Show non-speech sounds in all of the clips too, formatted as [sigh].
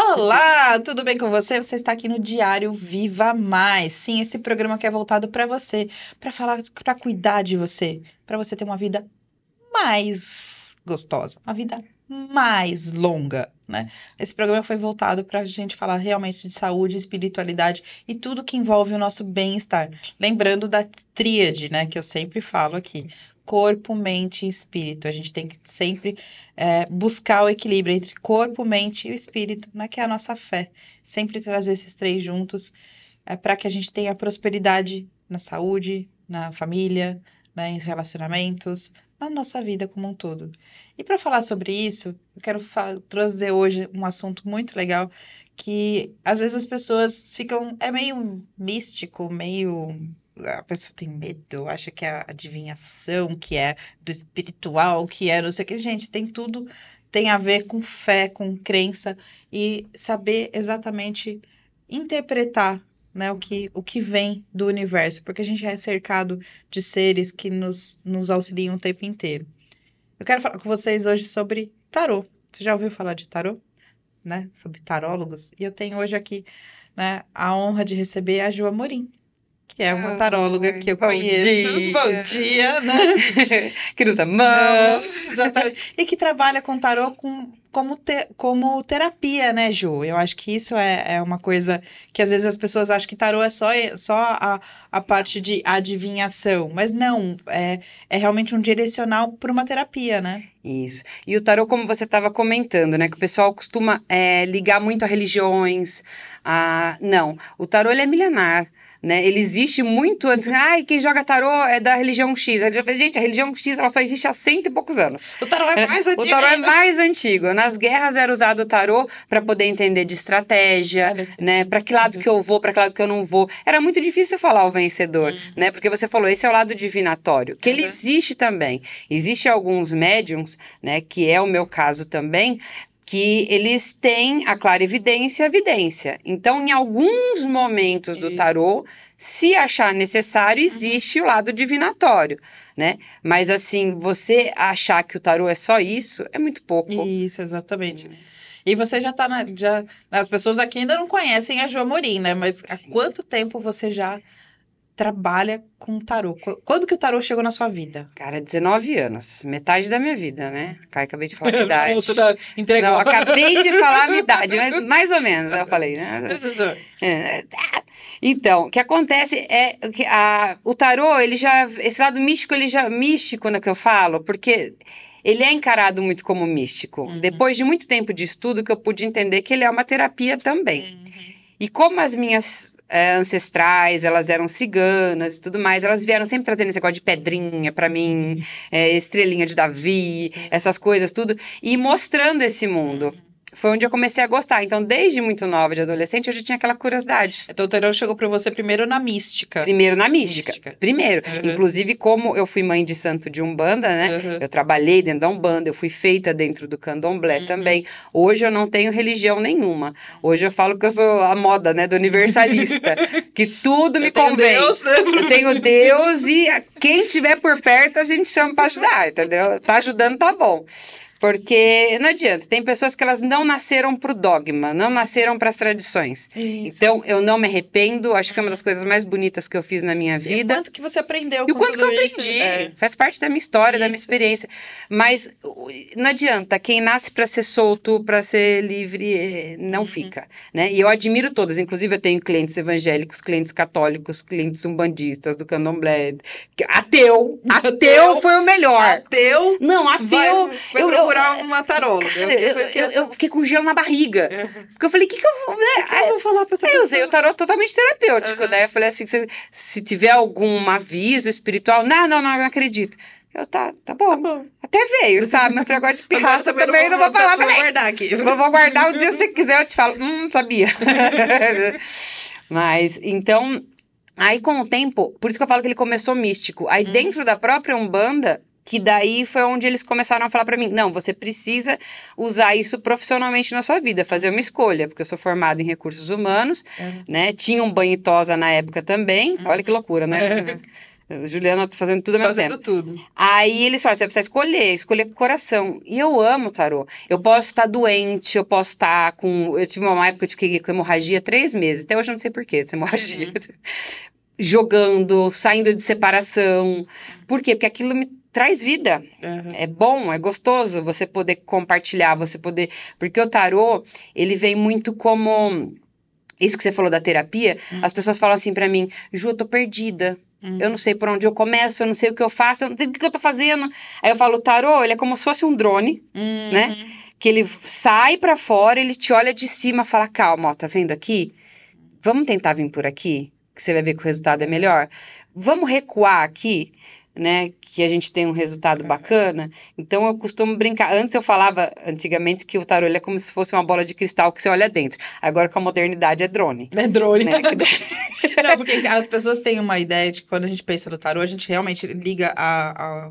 Olá, tudo bem com você? Você está aqui no Diário Viva Mais. Sim, esse programa que é voltado para você, para falar, para cuidar de você, para você ter uma vida mais gostosa, uma vida mais longa, né? Esse programa foi voltado para a gente falar realmente de saúde, espiritualidade e tudo que envolve o nosso bem-estar. Lembrando da tríade, né, que eu sempre falo aqui corpo, mente e espírito. A gente tem que sempre é, buscar o equilíbrio entre corpo, mente e espírito, né, que é a nossa fé. Sempre trazer esses três juntos é, para que a gente tenha prosperidade na saúde, na família, né, em relacionamentos, na nossa vida como um todo. E para falar sobre isso, eu quero trazer hoje um assunto muito legal que às vezes as pessoas ficam é meio místico, meio a pessoa tem medo, acha que é adivinhação, que é do espiritual, que é não sei o que. Gente, tem tudo, tem a ver com fé, com crença e saber exatamente interpretar né, o, que, o que vem do universo, porque a gente é cercado de seres que nos, nos auxiliam o tempo inteiro. Eu quero falar com vocês hoje sobre tarô. Você já ouviu falar de tarô? Né? Sobre tarólogos? E eu tenho hoje aqui né, a honra de receber a Ju Amorim que é uma taróloga que eu bom conheço. Dia. Bom dia, né? [laughs] que nos amamos. exatamente. E que trabalha com tarô com, como, te, como terapia, né, Ju? Eu acho que isso é, é uma coisa que às vezes as pessoas acham que tarô é só, só a, a parte de adivinhação, mas não, é, é realmente um direcional para uma terapia, né? Isso. E o tarô, como você estava comentando, né, que o pessoal costuma é, ligar muito a religiões. A... Não, o tarô ele é milenar. Né? Ele existe muito antes. Ai, quem joga tarô é da religião X. Gente, a religião X ela só existe há cento e poucos anos. O tarô é mais antigo. [laughs] O tarô é mais antigo. Nas guerras era usado o tarô para poder entender de estratégia, né? Para que lado que eu vou, para que lado que eu não vou. Era muito difícil falar o vencedor, uhum. né? Porque você falou, esse é o lado divinatório, que ele existe também. Existe alguns médiums, né? Que é o meu caso também, que eles têm a clarividência e a vidência. Então, em alguns momentos do tarô, se achar necessário, uhum. existe o lado divinatório, né? Mas assim, você achar que o tarô é só isso, é muito pouco. Isso, exatamente. Hum. E você já está na. Já, as pessoas aqui ainda não conhecem a Jo Amorim, né? Mas Sim. há quanto tempo você já trabalha com tarô? Quando que o tarô chegou na sua vida? Cara, 19 anos. Metade da minha vida, né? acabei de falar [laughs] a idade. Entregou. Não, acabei de falar a minha idade, mas mais ou menos, eu falei, né? [laughs] É, então, o que acontece é que a, o tarô, ele já, esse lado místico, ele já, místico, né, que eu falo, porque ele é encarado muito como místico. Uhum. Depois de muito tempo de estudo, que eu pude entender que ele é uma terapia também. Uhum. E como as minhas é, ancestrais, elas eram ciganas e tudo mais, elas vieram sempre trazendo esse negócio de pedrinha para mim, é, estrelinha de Davi, essas coisas, tudo, e mostrando esse mundo foi onde eu comecei a gostar. Então, desde muito nova, de adolescente, eu já tinha aquela curiosidade. Então, o tarô chegou para você primeiro na mística. Primeiro na mística. mística. Primeiro. Uhum. Inclusive, como eu fui mãe de santo de Umbanda, né? Uhum. Eu trabalhei dentro da Umbanda, eu fui feita dentro do candomblé uhum. também. Hoje eu não tenho religião nenhuma. Hoje eu falo que eu sou a moda, né? Do universalista. [laughs] que tudo me eu convém. Deus, né? Eu tenho Deus e quem estiver por perto a gente chama para ajudar, entendeu? Tá ajudando, tá bom. Porque não adianta, tem pessoas que elas não nasceram para o dogma, não nasceram para as tradições. Isso. Então, eu não me arrependo, acho que é uma das coisas mais bonitas que eu fiz na minha vida. E o quanto que você aprendeu e o quanto que eu aprendi. É. Faz parte da minha história, isso. da minha experiência. Mas não adianta, quem nasce para ser solto, para ser livre, eh, não uhum. fica. Né? E eu admiro todas, inclusive eu tenho clientes evangélicos, clientes católicos, clientes umbandistas do candomblé. Ateu! [laughs] Ateu, ateu foi o melhor! Ateu? Não, ateu. Vai, vai eu, procurar uma taróloga. Cara, eu, eu, eu, fiquei com gelo na barriga. É. Porque eu falei, o que, que eu vou. Né? que, eu vou falar pra essa aí pessoa? Eu usei o tarô totalmente terapêutico. Uhum. Daí eu falei assim: se, se tiver algum aviso espiritual, não, não, não, não acredito. Eu, tá, tá bom. Tá bom. Até veio, [laughs] sabe? Mas negócio de pirraça também, também não vou, falar também. Vou guardar aqui. Eu vou guardar o dia que você quiser, eu te falo. Hum, sabia. [laughs] Mas, então, aí com o tempo, por isso que eu falo que ele começou místico. Aí hum. dentro da própria Umbanda, que daí foi onde eles começaram a falar para mim, não, você precisa usar isso profissionalmente na sua vida, fazer uma escolha, porque eu sou formada em recursos humanos, uhum. né? Tinha um banho tosa na época também, uhum. olha que loucura, né? Juliana tá fazendo tudo ao mesmo Fazendo tempo. tudo. Aí eles falam, você precisa escolher, escolher com o coração. E eu amo tarô. Eu posso estar doente, eu posso estar com. Eu tive uma época que eu fiquei com hemorragia três meses. Até hoje eu não sei porquê, essa hemorragia. [laughs] Jogando, saindo de separação. Por quê? Porque aquilo me traz vida. Aham. É bom, é gostoso você poder compartilhar, você poder. Porque o tarô, ele vem muito como. Isso que você falou da terapia, Hum. as pessoas falam assim pra mim, Ju, eu tô perdida. Hum. Eu não sei por onde eu começo, eu não sei o que eu faço, eu não sei o que eu tô fazendo. Aí eu falo, o tarô, ele é como se fosse um drone, Hum. né? que ele sai pra fora, ele te olha de cima fala, calma, ó, tá vendo aqui? Vamos tentar vir por aqui, que você vai ver que o resultado é melhor. Vamos recuar aqui, né? Que a gente tem um resultado bacana. Então eu costumo brincar. Antes eu falava, antigamente, que o tarô é como se fosse uma bola de cristal que você olha dentro. Agora com a modernidade é drone. É drone. Né? [laughs] Não, porque as pessoas têm uma ideia de que quando a gente pensa no tarô, a gente realmente liga a- a-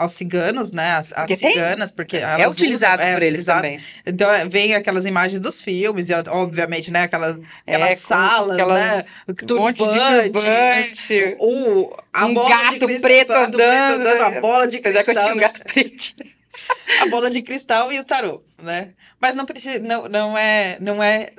aos ciganos, né? As, as ciganas, porque é utilizado usam- é por eles utilizado. também. Então é, vem aquelas imagens dos filmes, e obviamente, né? Aquelas, aquelas É, salas, aquelas- né? Um monte de turbante. O, a Um bola gato de cristal, preto gato preto andando, andando, a né? bola de Apesar que eu tinha cristal, um né? gato preto. [laughs] a bola de cristal e o tarô, né? Mas não precisa, não, não é, não é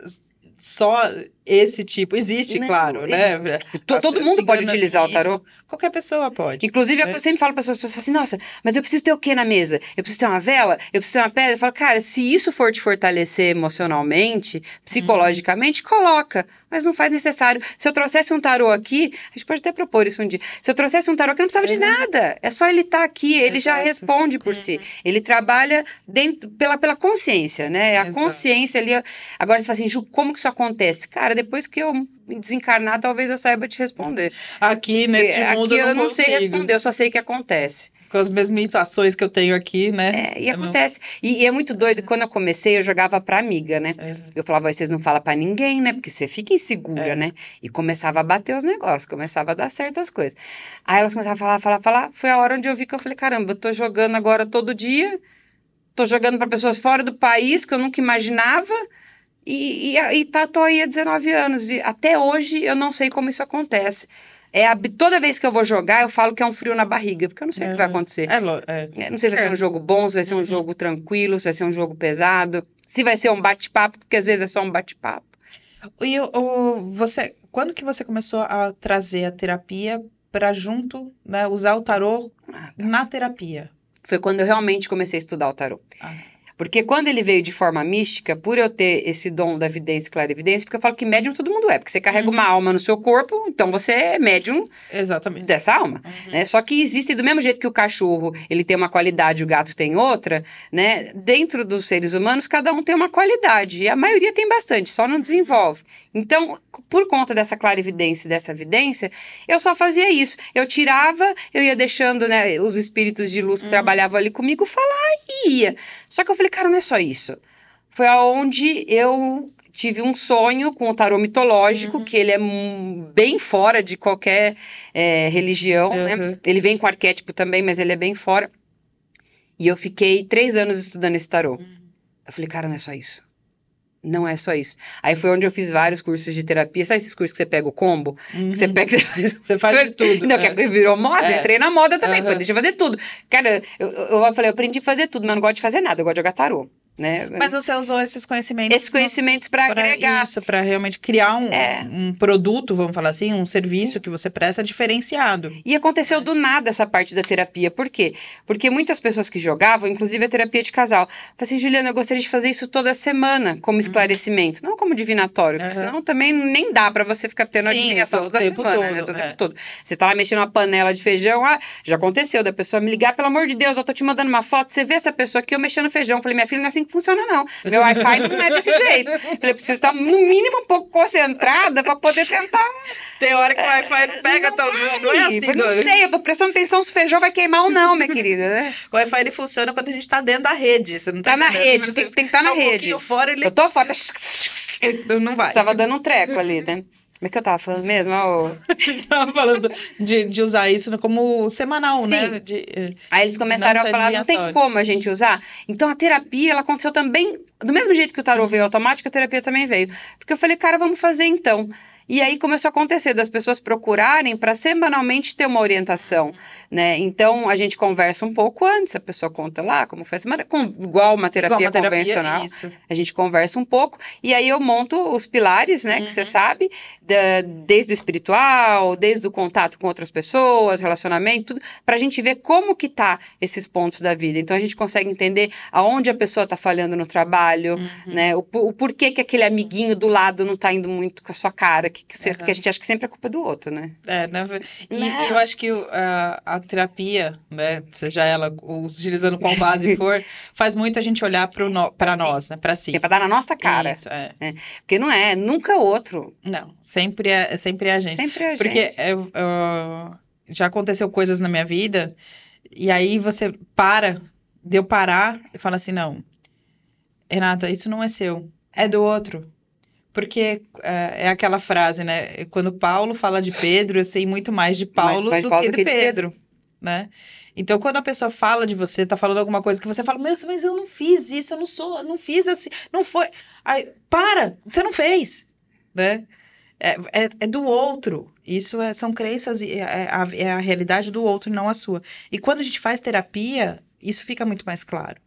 só esse tipo. Existe, Não, claro, né? To- As Todo mundo pode utilizar o isso. tarô. Qualquer pessoa pode. Inclusive, É. eu sempre falo para as pessoas, assim, nossa, mas eu preciso ter o que na mesa? Eu preciso ter uma vela? Eu preciso ter uma pedra? Eu falo, cara, se isso for te fortalecer emocionalmente, psicologicamente, coloca. Mas não faz necessário. Se eu trouxesse um tarô aqui, a gente pode até propor isso um dia. Se eu trouxesse um tarô aqui, não precisava de Uhum. nada. É só ele estar aqui, ele já Exato. responde por si. Ele trabalha dentro, pela, pela consciência, né? A Exato. consciência ali. Agora você fala assim, Ju, como que isso acontece? Cara, depois que eu me desencarnar, talvez eu saiba te responder. Aqui nesse Aqui mundo eu eu não, não sei responder, eu só sei que acontece. Com as mesmas limitações que eu tenho aqui, né? É, e Eu acontece. E, e é muito doido, quando eu comecei, eu jogava pra amiga, né? É. Eu falava, "Ó, vocês não falam pra ninguém, né? Porque você fica insegura, É. né? E começava a bater os negócios, começava a dar certas coisas. Aí elas começavam a falar, falar, falar. Foi a hora onde eu vi que eu falei, caramba, eu tô jogando agora todo dia, tô jogando pra pessoas fora do país que eu nunca imaginava. E, e, e tá, tô aí há 19 anos. E até hoje eu não sei como isso acontece. É, a- toda vez que eu vou jogar, eu falo que é um frio na barriga, porque eu não sei o que vai acontecer. É, é. É, Não sei se vai É. ser um jogo bom, se vai ser um Uhum. jogo tranquilo, se vai ser um jogo pesado, se vai ser um bate-papo, porque às vezes é só um bate-papo. E o, o- você, quando que você começou a trazer a terapia para junto, né, usar o tarô na terapia? Foi quando eu realmente comecei a estudar o tarô. Ah. Porque quando ele veio de forma mística, por eu ter esse dom da evidência e clarividência, porque eu falo que médium todo mundo é, porque você carrega Uhum. uma alma no seu corpo, então você é médium Exatamente. dessa alma. Uhum. né? Só que existe do mesmo jeito que o cachorro ele tem uma qualidade, o gato tem outra, né? Dentro dos seres humanos, cada um tem uma qualidade e a maioria tem bastante, só não desenvolve. Então, por conta dessa clarividência e dessa evidência, eu só fazia isso. Eu tirava, eu ia deixando, né, os espíritos de luz que Uhum. trabalhavam ali comigo falar e ia. Só que eu falei, cara, não é só isso. Foi aonde eu tive um sonho com o tarô mitológico, Uhum. que ele é bem fora de qualquer é, religião, né? Uhum. Ele vem com arquétipo também, mas ele é bem fora. E eu fiquei três anos estudando esse tarô. Uhum. Eu falei, cara, não é só isso. Não é só isso. Aí foi onde eu fiz vários cursos de terapia. Sabe esses cursos que você pega o combo? Uhum. Você pega. [laughs] Você faz de [laughs] tudo. Não, é. que virou moda, É. entrei na moda também, Aham. pô, deixa eu fazer tudo. Cara, eu, eu, eu falei, eu aprendi a fazer tudo, mas eu não gosto de fazer nada, eu gosto de jogar tarô, né? Mas você usou esses conhecimentos Esses conhecimentos para para agregar. isso, para realmente criar um, É. um produto, vamos falar assim, um serviço que você presta diferenciado. E aconteceu do nada essa parte da terapia. Por quê? Porque muitas pessoas que jogavam, inclusive a terapia de casal, falaram assim, Juliana, eu gostaria de fazer isso toda semana, como esclarecimento, não como divinatório, porque Uhum. senão também nem dá pra você ficar tendo Sim, adivinhação o toda tempo semana, todo, né? Todo é. tempo todo. Você tá lá mexendo uma panela de feijão, ah, já aconteceu da pessoa me ligar, pelo amor de Deus, eu tô te mandando uma foto, você vê essa pessoa aqui, eu mexendo feijão. Eu falei, minha filha, não é assim que funciona, não. Meu Wi-Fi não é desse jeito. Eu preciso estar no mínimo um pouco concentrada pra poder tentar Tem hora que o Wi-Fi não pega tão não é assim. eu não sei, eu tô prestando atenção se o feijão vai queimar ou não, minha querida, né? O Wi-Fi ele funciona quando a gente tá dentro da rede. Você não tá, Tá na rede, Você tem, tem que estar na tá um rede. pouquinho fora, ele Eu tô fora. [laughs] não vai. Tava dando um treco ali, né? Como é que eu tava falando mesmo? Ó, A gente tava falando de, de usar isso como semanal, né? De, eh, Aí eles começaram a falar, não tem como a gente usar. Então a terapia, ela aconteceu também, do mesmo jeito que o tarô veio automático, a terapia também veio. Porque eu falei, cara, vamos fazer então. E aí começou a acontecer das pessoas procurarem para semanalmente ter uma orientação, né? Então a gente conversa um pouco antes, a pessoa conta lá como foi a semana, com, igual uma terapia igual uma convencional. Terapia. A gente conversa um pouco e aí eu monto os pilares, né, uhum. que você sabe, da, desde o espiritual, desde o contato com outras pessoas, relacionamento, tudo, para a gente ver como que tá esses pontos da vida. Então a gente consegue entender aonde a pessoa está falhando no trabalho, uhum. né? O, o, porquê que aquele amiguinho do lado não está indo muito com a sua cara, que, que, uhum. que, a gente acha que sempre é culpa do outro, né? É, né? E não. eu acho que a, a terapia, né, seja ela utilizando qual base [laughs] for, faz muito a gente olhar para nós, né, para si. É para dar na nossa cara. Isso, é. é. Porque não é, nunca outro. Não, sempre é, sempre é a gente. Sempre é a Porque gente. Eu, eu, já aconteceu coisas na minha vida e aí você para, deu parar e fala assim, não, Renata, isso não é seu, é do outro. Porque é, é aquela frase, né? Quando Paulo fala de Pedro, eu sei muito mais de Paulo mais, mais do, Paulo que de, Pedro, né? Então, quando a pessoa fala de você, tá falando alguma coisa que você fala, meu, mas eu não fiz isso, eu não sou, não fiz assim, não foi. Aí, para, você não fez, né? É, é, é do outro. Isso é, são crenças, é, é, a, é a realidade do outro, não a sua. E quando a gente faz terapia, isso fica muito mais claro.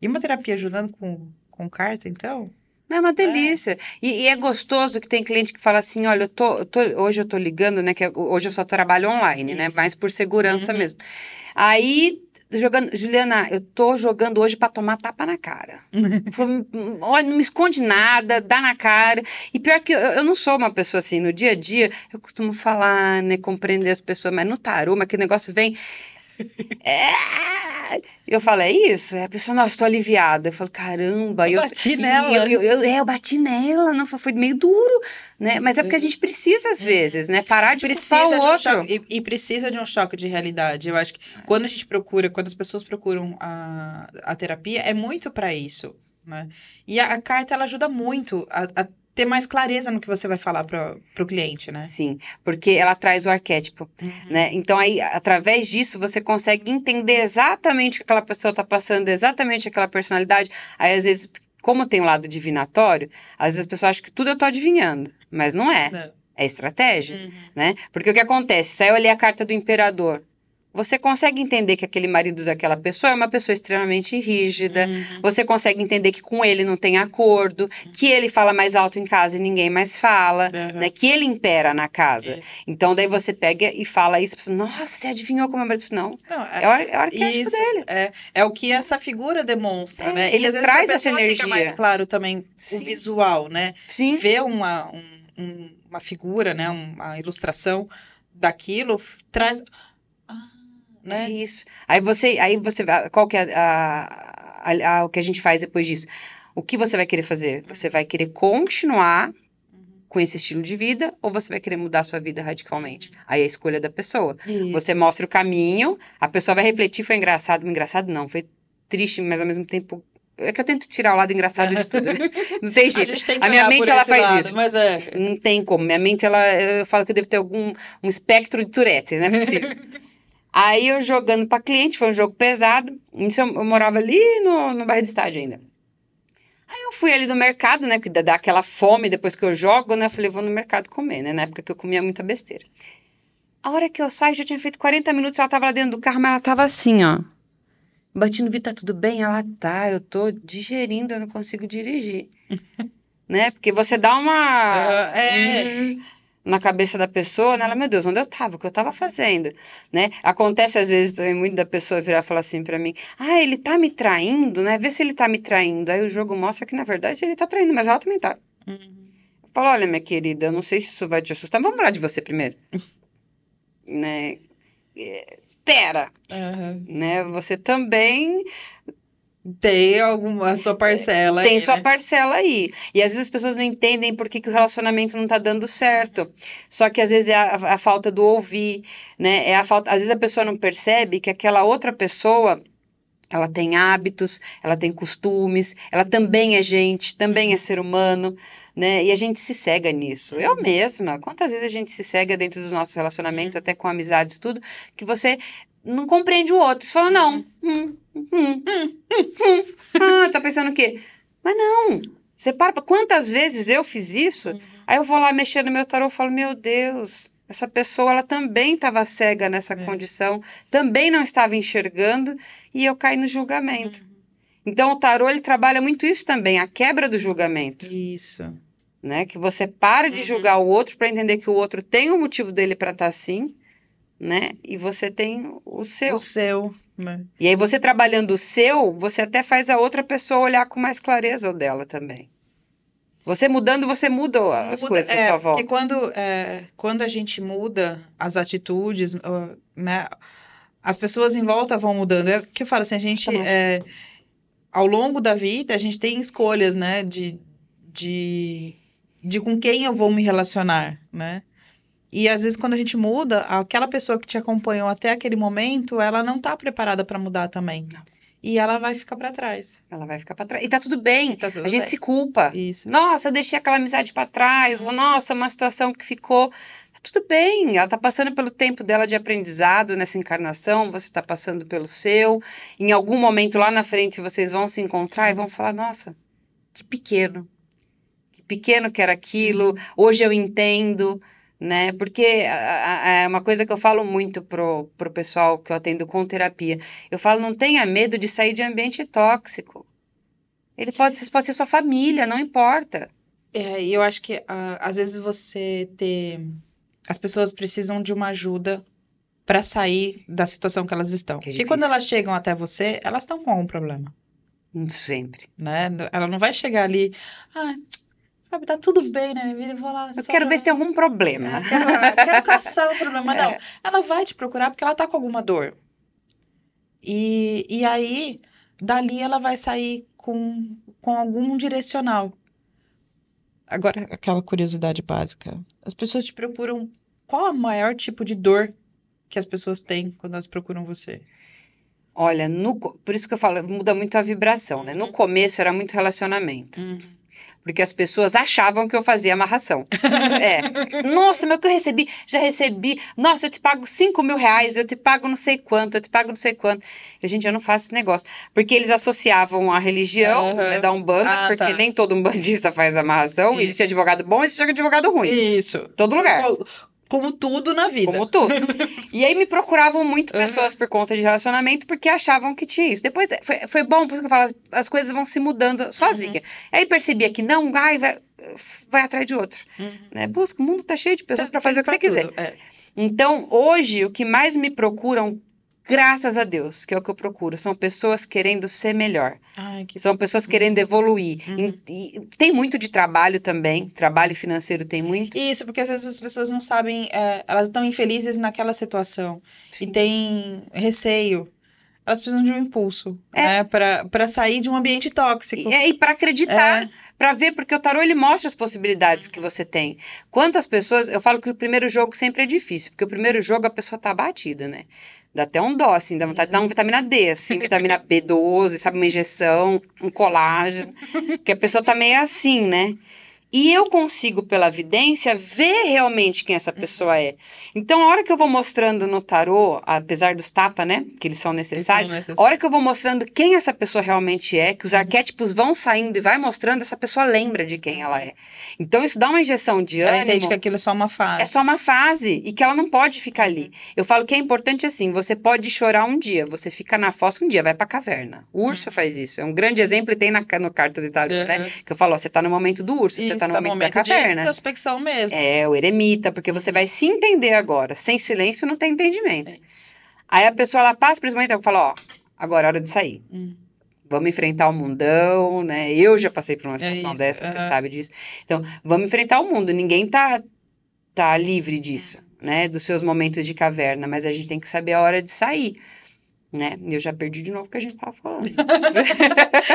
E uma terapia ajudando com, com carta, então, é uma delícia. É. E, e, é gostoso que tem cliente que fala assim: olha, eu tô, eu tô hoje eu tô ligando, né? Que hoje eu só trabalho online, né, Isso. né? Mais por segurança uhum. mesmo. Aí jogando, Juliana, eu tô jogando hoje para tomar tapa na cara. [laughs] Olha, não me esconde nada, dá na cara. E pior que eu, eu, não sou uma pessoa assim, no dia a dia, eu costumo falar, né, compreender as pessoas, mas no tarô, mas que negócio vem. [laughs] É... Eu falo, é isso? É a pessoa, não, estou aliviada. Eu falo, caramba. Eu, eu bati nela. Eu, eu, eu, é, eu bati nela, não, foi meio duro, né? Mas é porque a gente precisa, às vezes, né? Parar de precisa o outro. Um choque, e, e, precisa de um choque de realidade. Eu acho que quando a gente procura, quando as pessoas procuram a, a terapia, é muito para isso. Né? E a, a, carta, ela ajuda muito a, a ter mais clareza no que você vai falar para o cliente, né? Sim, porque ela traz o arquétipo, uhum. né? Então aí, através disso, você consegue entender exatamente o que aquela pessoa está passando, exatamente aquela personalidade. Aí, às vezes, como tem o um lado divinatório, às vezes as pessoas acham que tudo eu estou adivinhando, mas não é. Não. É estratégia, uhum. né? Porque o que acontece? Se eu ler a carta do imperador, você consegue entender que aquele marido daquela pessoa é uma pessoa extremamente rígida. Uhum. Você consegue entender que com ele não tem acordo, que ele fala mais alto em casa e ninguém mais fala, uhum. né? Que ele impera na casa. Isso. Então daí você pega e fala isso, você, nossa, você adivinhou como é marido? Não, não é, é, o, o arquétipo isso, dele. É, é o que essa figura demonstra, é, né? Ele e, traz essa energia. Fica mais claro também Sim. o visual, né? Sim. Ver uma, um, uma figura, né? Uma ilustração daquilo traz né? É isso. Aí você, aí você, qual que é a, a, a, o que a gente faz depois disso? O que você vai querer fazer? Você vai querer continuar uhum. com esse estilo de vida ou você vai querer mudar a sua vida radicalmente? Aí é a escolha da pessoa. Isso. Você mostra o caminho, a pessoa vai refletir, foi engraçado, engraçado não, foi triste, mas ao mesmo tempo é que eu tento tirar o lado engraçado de tudo. Né? [laughs] Não tem jeito. A, a minha mente ela faz lado, isso. Mas é... Não tem como. Minha mente ela, eu falo que eu devo ter algum um espectro de Tourette, [laughs] não é possível. Aí eu jogando para cliente, foi um jogo pesado. Isso eu, eu morava ali no, no bairro de estádio ainda. Aí eu fui ali no mercado, né? Porque dá aquela fome depois que eu jogo, né? Eu falei, vou no mercado comer, né? Na época que eu comia muita besteira. A hora que eu saio, já tinha feito 40 minutos, ela tava lá dentro do carro, mas ela tava assim, ó. Bati no vidro, tá tudo bem? Ela tá, eu tô digerindo, eu não consigo dirigir. [laughs] né? Porque você dá uma. Uh, é. Uhum na cabeça da pessoa, né? Ela, meu Deus, onde eu tava? O que eu tava fazendo? Né? Acontece às vezes também muito da pessoa virar e falar assim para mim: "Ah, ele tá me traindo, né? Vê se ele tá me traindo". Aí o jogo mostra que na verdade ele tá traindo, mas ela também tá. Uhum. Eu falo: "Olha, minha querida, eu não sei se isso vai te assustar. Vamos falar de você primeiro". [laughs] né? É, espera. Uhum. Né? Você também tem alguma a sua parcela Tem aí, sua né? parcela aí. E às vezes as pessoas não entendem por que, que o relacionamento não está dando certo. Só que às vezes é a, a, falta do ouvir, né? É a falta, às vezes a pessoa não percebe que aquela outra pessoa ela tem hábitos, ela tem costumes, ela também é gente, também é ser humano, né? E a gente se cega nisso. Eu mesma, quantas vezes a gente se cega dentro dos nossos relacionamentos, até com amizades, tudo, que você não compreende o outro. Você fala, não. Hum, hum, hum, hum, hum. Ah, tá pensando o quê? Mas não. Você para, quantas vezes eu fiz isso? Uhum. Aí eu vou lá mexer no meu tarô e falo, meu Deus, essa pessoa ela também estava cega nessa É. condição, também não estava enxergando e eu caí no julgamento. Uhum. Então o tarô ele trabalha muito isso também, a quebra do julgamento, Isso. né? Que você para de Uhum. julgar o outro para entender que o outro tem um motivo dele para estar assim, né? E você tem o seu. O seu. né? E aí você trabalhando o seu, você até faz a outra pessoa olhar com mais clareza o dela também. Você mudando, você muda as Muda- coisas à é, sua volta. Porque quando, é, quando a gente muda as atitudes, né, as pessoas em volta vão mudando. É o que eu falo assim, a gente, Tá é, ao longo da vida, a gente tem escolhas, né, de, de, de com quem eu vou me relacionar, né? E às vezes quando a gente muda, aquela pessoa que te acompanhou até aquele momento, ela não tá preparada para mudar também. Não. E ela vai ficar para trás. Ela vai ficar pra trás. E tá tudo bem. Tá tudo a gente bem. se culpa. Isso. Nossa, eu deixei aquela amizade pra trás. ou, Nossa, uma situação que ficou. Tá Tudo bem, ela tá passando pelo tempo dela de aprendizado nessa encarnação, você tá passando pelo seu. Em algum momento lá na frente vocês vão se encontrar e vão falar: Nossa, que pequeno. Que pequeno que era aquilo. Hoje eu entendo. Né? Porque é uma coisa que eu falo muito pro, pro pessoal que eu atendo com terapia. Eu falo, não tenha medo de sair de ambiente tóxico. Ele pode ser, pode ser sua família, não importa. É, e eu acho que ah, às vezes você ter. As pessoas precisam de uma ajuda para sair da situação que elas estão. Que é e quando elas chegam até você, elas estão com algum problema, Sempre. né? Ela não vai chegar ali, ah, sabe, tá tudo bem na minha vida, eu vou lá Eu quero ver se tem algum problema. Ah, quero, ah, quero caçar o problema. [laughs] Não, É. ela vai te procurar porque ela tá com alguma dor. E, e aí, dali ela vai sair com, com algum direcional. Agora, aquela curiosidade básica. As pessoas te procuram. Qual o maior tipo de dor que as pessoas têm quando elas procuram você? Olha, no por isso que eu falo, muda muito a vibração, né? No Uhum. começo era muito relacionamento. Porque as pessoas achavam que eu fazia amarração. [laughs] É. Nossa, mas o que eu recebi? Já recebi. Nossa, eu te pago 5 mil reais, eu te pago não sei quanto, eu te pago não sei quanto. Eu, gente, eu não faço esse negócio. Porque eles associavam a religião, Aham. né, da Umbanda, Ah, porque tá. nem todo [laughs] umbandista faz amarração. Isso. Existe advogado bom, existe advogado ruim. Isso. Todo lugar. Co- Como tudo na vida. Como tudo. [laughs] E aí me procuravam muito pessoas por conta de relacionamento porque achavam que tinha isso. Depois foi, foi bom, por isso que eu falo, as, as coisas vão se mudando sozinha. Uhum. Aí percebia que não, ai, vai, vai atrás de outro. Uhum. Né? Busca, o mundo tá cheio de pessoas Tá- para fazer o que você quiser. tudo, é. Então, hoje, o que mais me procuram, graças a Deus, que é o que eu procuro, são pessoas querendo ser melhor. Ai, que São pessoas querendo evoluir. Uhum. E- e tem muito de trabalho também, trabalho financeiro tem muito. Isso, porque às vezes as pessoas não sabem, é, elas estão infelizes naquela situação e têm receio. Elas precisam de um impulso, É. né, para para sair de um ambiente tóxico. E, e para acreditar, É. para ver, porque o tarô ele mostra as possibilidades que você tem. Quantas pessoas, eu falo que o primeiro jogo sempre é difícil, porque o primeiro jogo a pessoa tá abatida, né? Dá até um dó, assim, dá vontade de dar uma vitamina D, assim, vitamina B12, sabe, uma injeção, um colágeno, que a pessoa tá meio assim, né? E eu consigo, pela vidência, ver realmente quem essa pessoa é. Então, a hora que eu vou mostrando no tarô, apesar dos tapas, né, que eles são Eles são necessários, a hora que eu vou mostrando quem essa pessoa realmente é, que os arquétipos vão saindo e vai mostrando, essa pessoa lembra de quem ela é. Então isso dá uma injeção de Ela ânimo. entende que aquilo é só uma fase. É só uma fase e que ela não pode ficar ali. Eu falo que é importante assim, você pode chorar um dia, você fica na fossa um dia, vai pra caverna. O urso faz isso. É um grande exemplo e tem na, no Cartas Itália, né? Uhum. Que eu falo, ó, você tá no momento do urso, Isso, tá no tá momento, de introspecção mesmo. É, o eremita, porque você vai se entender agora. Sem silêncio não tem entendimento. É. Aí a pessoa ela passa por esse momento e fala, ó, agora é hora de sair. Hum. Vamos enfrentar o mundão, né? Eu já passei por uma É situação isso, dessa, você aham. sabe disso. Então, vamos enfrentar o mundo. Ninguém tá, tá livre disso, né? Dos seus momentos de caverna, mas a gente tem que saber a hora de sair, né? Eu já perdi de novo o que a gente tava falando. [laughs]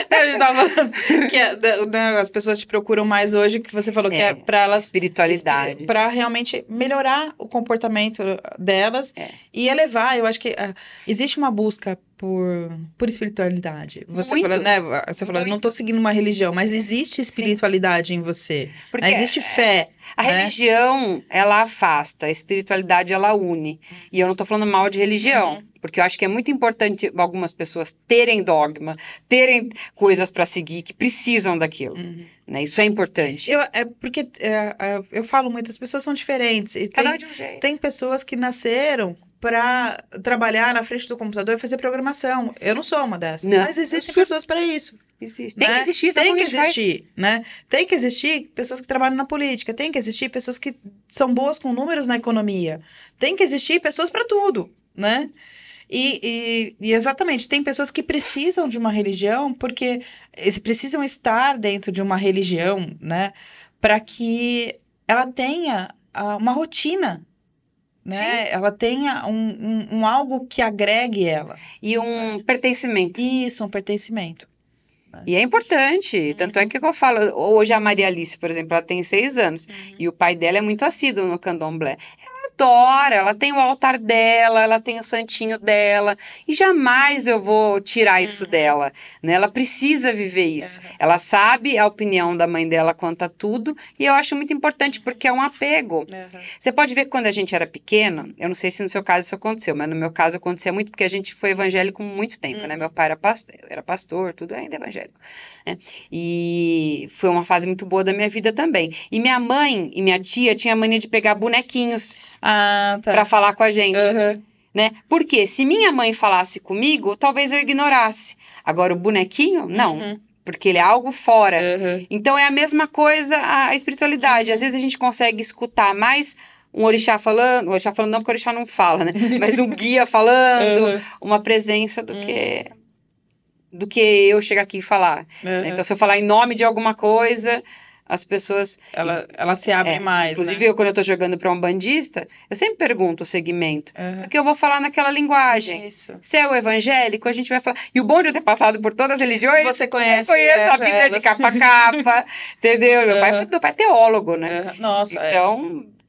A gente tava falando que é, né, as pessoas te procuram mais hoje, que você falou que É, é para elas Espiritualidade. para realmente melhorar o comportamento delas É. e elevar. Eu acho que ah, existe uma busca por, por espiritualidade. Você Muito. falou, né? Você falou, Muito. não estou seguindo uma religião, mas existe espiritualidade em você. Porque? Existe fé. a né? religião, ela afasta, a espiritualidade, ela une. E eu não estou falando mal de religião, Uhum. porque eu acho que é muito importante algumas pessoas terem dogma, terem coisas para seguir, que precisam daquilo. Uhum. Né? Isso é importante. Eu, é porque é, é, eu falo muito, as pessoas são diferentes. E Cada um tem, de um jeito. tem pessoas que nasceram para trabalhar na frente do computador e fazer programação. Eu não sou uma dessas, Não. mas existem sou- pessoas para isso. Existe. Tem né? que existir, sabe Tem que existir, né? Tem que existir pessoas que trabalham na política, tem que existir pessoas que são boas com números na economia, tem que existir pessoas para tudo, né? E, e- e exatamente, tem pessoas que precisam de uma religião porque precisam estar dentro de uma religião, né? Para que ela tenha ah, uma rotina, né? Ela tenha um, um- um algo que agregue ela. E um pertencimento. Isso, um pertencimento. E é importante. Tanto é que eu falo, hoje a Maria Alice, por exemplo, ela tem seis anos. E o pai dela é muito assíduo no candomblé. Ela adora, ela tem o altar dela, ela tem o santinho dela. E jamais eu vou tirar isso Uhum. dela. Né? Ela precisa viver isso. Uhum. Ela sabe a opinião da mãe dela quanto a tudo. E eu acho muito importante porque é um apego. Uhum. Você pode ver que quando a gente era pequena, eu não sei se no seu caso isso aconteceu, mas no meu caso acontecia muito porque a gente foi evangélico muito tempo, né? Uhum. Meu pai era pastor, era pastor, tudo ainda evangélico. né? E foi uma fase muito boa da minha vida também. E minha mãe e minha tia tinham a mania de pegar bonequinhos Ah, tá. pra falar com a gente, Uhum. né? Porque se minha mãe falasse comigo, talvez eu ignorasse. Agora o bonequinho, não, Uhum. porque ele é algo fora. Uhum. Então é a mesma coisa a espiritualidade. Às vezes a gente consegue escutar mais um orixá falando, o orixá falando não porque o orixá não fala, né? [laughs] Mas um guia falando, Uhum. uma presença do Uhum. que do que eu chegar aqui e falar. Uhum. Então se eu falar em nome de alguma coisa, as pessoas, ela, ela se abre É, mais, inclusive né? eu quando eu tô jogando para um bandista, eu sempre pergunto o segmento, Uhum. porque eu vou falar naquela linguagem. Isso. Se é o evangélico, a gente vai falar. E o bom de eu ter passado por todas as religiões, Você eu conhece, conheço a essa- Bíblia de elas. capa a capa, [laughs] entendeu? Meu pai, Uhum. meu pai é teólogo, né? Uhum. Nossa, é.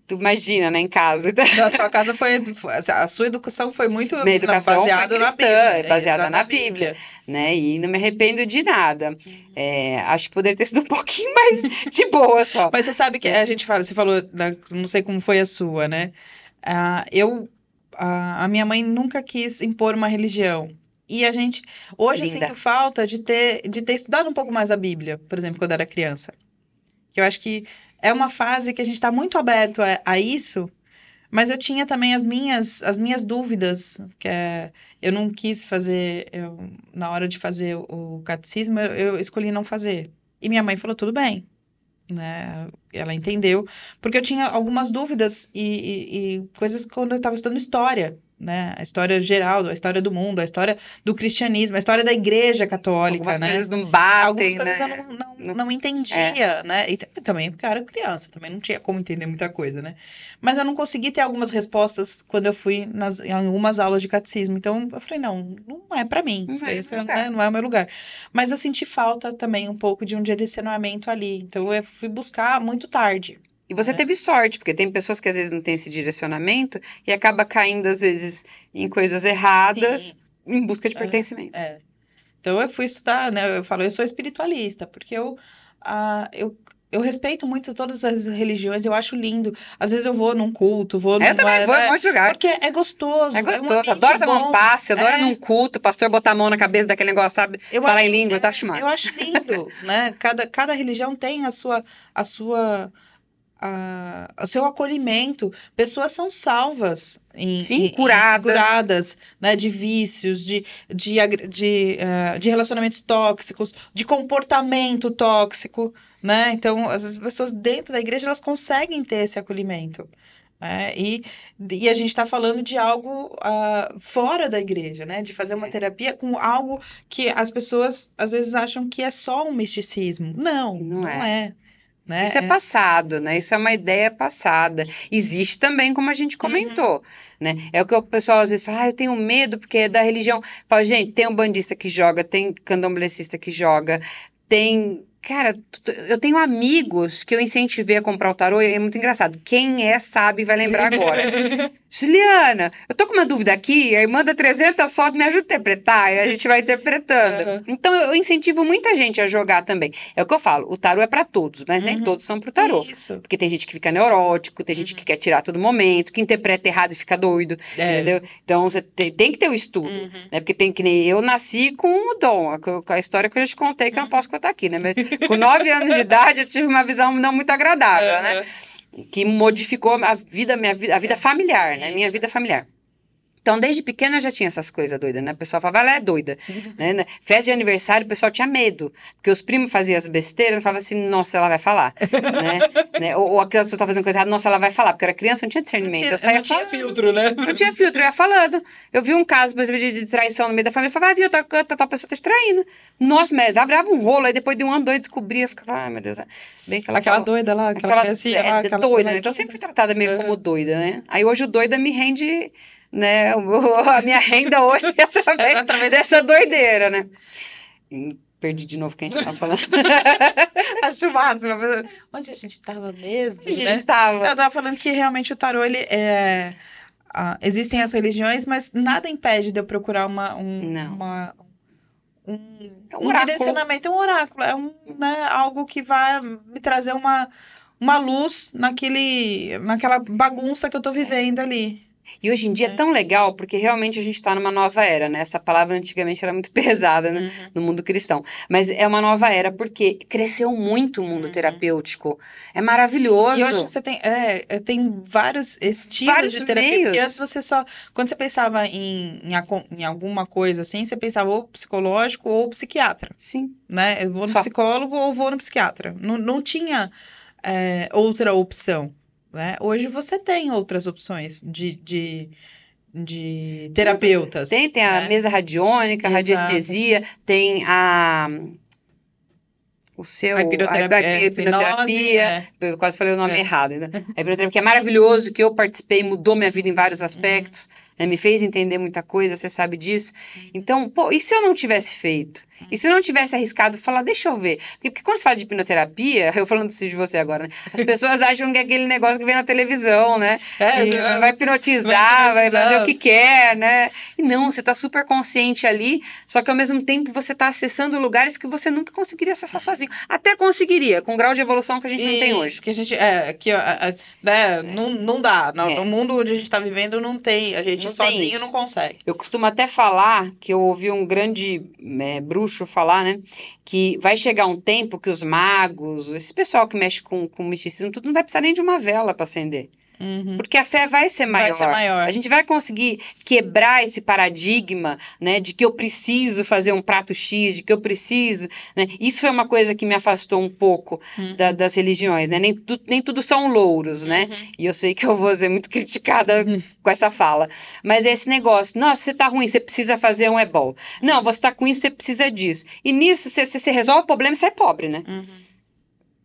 Tu imagina, né, em casa. Então, [laughs] Na sua casa foi, a sua educação foi muito Minha educação baseada na cristã, Bíblia, é baseada na Bíblia. né? E não me arrependo de nada. É, acho que poderia ter sido um [laughs] pouquinho mais de boa só. Mas você sabe que a gente fala, você falou, né, não sei como foi a sua, né? Ah, eu, a a minha mãe nunca quis impor uma religião. E a gente, hoje eu Linda. sinto falta de ter, de ter estudado um pouco mais a Bíblia, por exemplo, quando eu era criança. Que eu acho que é uma fase que a gente está muito aberto a, a isso, mas eu tinha também as minhas, as minhas dúvidas, que é, eu não quis fazer, eu- na hora de fazer o catecismo, eu, eu escolhi não fazer. E minha mãe falou, tudo bem, né? Ela entendeu, porque eu tinha algumas dúvidas e, e- e coisas quando eu estava estudando história, né? A história geral, a história do mundo, a história do cristianismo, a história da igreja católica, Algumas né? coisas não batem, Algumas coisas né? eu não, não, Não- não entendia, né? E também porque eu era criança, também não tinha como entender muita coisa, né? Mas eu não consegui ter algumas respostas quando eu fui nas, em algumas aulas de catecismo. Então eu falei, não, não é pra mim. Não é né, não é o meu lugar. Mas eu senti falta também um pouco de um direcionamento ali. Então eu fui buscar muito tarde. E você É. teve sorte, porque tem pessoas que às vezes não têm esse direcionamento e acaba caindo, às vezes, em coisas erradas Sim. em busca de É. pertencimento. É. Então eu fui estudar, né? Eu falo, eu sou espiritualista, porque eu, ah, eu, eu respeito muito todas as religiões, eu acho lindo. Às vezes eu vou num culto, vou Eu numa, também vou em um né? lugar. Porque é gostoso, É um gostoso, ambiente adoro tomar um passe, adoro É. num culto, o pastor botar a mão na cabeça daquele negócio, sabe? Eu Falar acho- em língua, é, tá chamado. Eu acho lindo, né? Cada, cada religião tem a sua, a sua, a, o seu acolhimento. Pessoas são salvas em, Sim, em- em- curadas. curadas, né? De vícios, de, de, de, ah, de relacionamentos tóxicos, de comportamento tóxico, né? Então, as pessoas dentro da igreja elas conseguem ter esse acolhimento. né? E, e a gente está falando de algo ah, fora da igreja, né? De fazer uma É. terapia com algo que as pessoas às vezes acham que é só um misticismo. Não, Não não, é. é. Né? Isso é passado, né? Isso é uma ideia passada. Existe também, como a gente Uhum. comentou, né? É o que o pessoal às vezes fala, ah, eu tenho medo porque é da religião. Fala, gente, tem um bandista que joga, tem candomblessista que joga, tem... Cara, eu tenho amigos que eu incentivei a comprar o tarô e é muito engraçado. Quem é sabe vai lembrar [laughs] agora. Juliana, eu tô com uma dúvida aqui, aí manda 300 fotos, me ajuda a interpretar, e a gente vai interpretando. Uhum. Então eu incentivo muita gente a jogar também. É o que eu falo, o tarô é para todos, mas uhum. nem todos são pro tarô. Isso. Porque tem gente que fica neurótico, tem gente uhum. que quer tirar todo momento, que interpreta errado e fica doido, é. entendeu? Então você tem, tem, que ter o estudo, uhum. né? Porque tem que nem eu nasci com o dom, a, a história que eu já te contei que eu não posso contar aqui, né? Mas com nove anos de idade eu tive uma visão não muito agradável, né? Que modificou a vida, minha vida, a vida familiar, né? Minha vida familiar. Então, desde pequena já tinha essas coisas doidas, né? O pessoal falava, ela é doida. né? né? Festa de aniversário, o pessoal tinha medo. Porque os primos faziam as besteiras, falavam assim, nossa, ela vai falar. [laughs] né? né? Ou, ou, aquelas pessoas estavam fazendo coisa errada, nossa, ela vai falar. Porque eu era criança, não tinha discernimento. Não tinha, eu não tinha filtro, né? Não tinha filtro, eu ia falando. Eu vi um caso, por exemplo, de, de traição no meio da família, eu falava, ah, viu, tal, tal, tal pessoa tá te traindo. Nossa, mas abrava um rolo, aí depois de um ano, dois, descobria, eu ficava, ai, meu Deus. Bem que ela aquela falou. doida lá, aquela, aquela criancinha é, lá, aquela doida, né? Então, eu sempre fui tratada meio uhum. como doida, né? Aí hoje o doida me rende né? [laughs] A minha renda hoje é através, [laughs] através dessa doideira, né? Perdi de novo o que a gente estava [laughs] falando. Acho máximo. Onde a gente estava mesmo, a gente né? estava. Eu estava falando que realmente o tarô, ele é... Ah, existem as religiões, mas nada impede de eu procurar uma, um, uma, um, é um, um direcionamento, um oráculo. É um, né, algo que vai me trazer uma, uma luz naquele, naquela bagunça que eu estou vivendo ali. E hoje em dia é, é tão legal, porque realmente a gente está numa nova era, né? Essa palavra antigamente era muito [laughs] pesada né? Uhum. no mundo cristão. Mas é uma nova era porque cresceu muito o mundo uhum. terapêutico. É maravilhoso. E hoje você tem, é, é tem vários estilos vários de terapia. Meios. Porque antes você só. Quando você pensava em, em, em, alguma coisa assim, você pensava ou psicológico ou psiquiatra. Sim. Né? Eu vou no só. psicólogo ou vou no psiquiatra. Não, não tinha é, outra opção. Né? Hoje você tem outras opções de, de, de terapeutas. Tem, tem a né? mesa radiônica, a radiestesia, tem a o seu a hipnoterapia, a, a hipnoterapia é. eu quase falei o nome é. errado, né? [laughs] A hipnoterapia que é maravilhoso, que eu participei, mudou minha vida em vários aspectos. Uhum né, me fez entender muita coisa, você sabe disso. Uhum. Então, pô, e se eu não tivesse feito? E se eu não tivesse arriscado falar, deixa eu ver? Porque, porque quando se fala de hipnoterapia, [laughs] eu falando isso de você agora, né? As pessoas acham que é aquele negócio que vem na televisão, né? É, e é, vai, hipnotizar, vai, vai fazer o que quer, né? E não, você está super consciente ali, só que ao mesmo tempo você está acessando lugares que você nunca conseguiria acessar sozinho. Até conseguiria, com o grau de evolução que a gente isso, não tem hoje. Que a gente, é, que, né, não, não dá. No, é. no mundo onde a gente está vivendo, não tem. A gente não sozinho não consegue. Eu costumo até falar que eu ouvi um grande é, bruxo falar, né? Que vai chegar um tempo que os magos, esse pessoal que mexe com, com misticismo, tudo não vai precisar nem de uma vela para acender. Uhum. Porque a fé vai ser, maior. vai ser maior. A gente vai conseguir quebrar esse paradigma, né, de que eu preciso fazer um prato X, de que eu preciso, né? Isso foi uma coisa que me afastou um pouco uhum. da, das religiões, né? Nem, tu, nem tudo são louros, né? Uhum. E eu sei que eu vou ser muito [laughs] criticada uhum. com essa fala. Mas é esse negócio, nossa, você tá ruim, você precisa fazer um ebol. Não, você tá com isso, você precisa disso. E nisso, você, você resolve o problema e sai pobre, né? Uhum.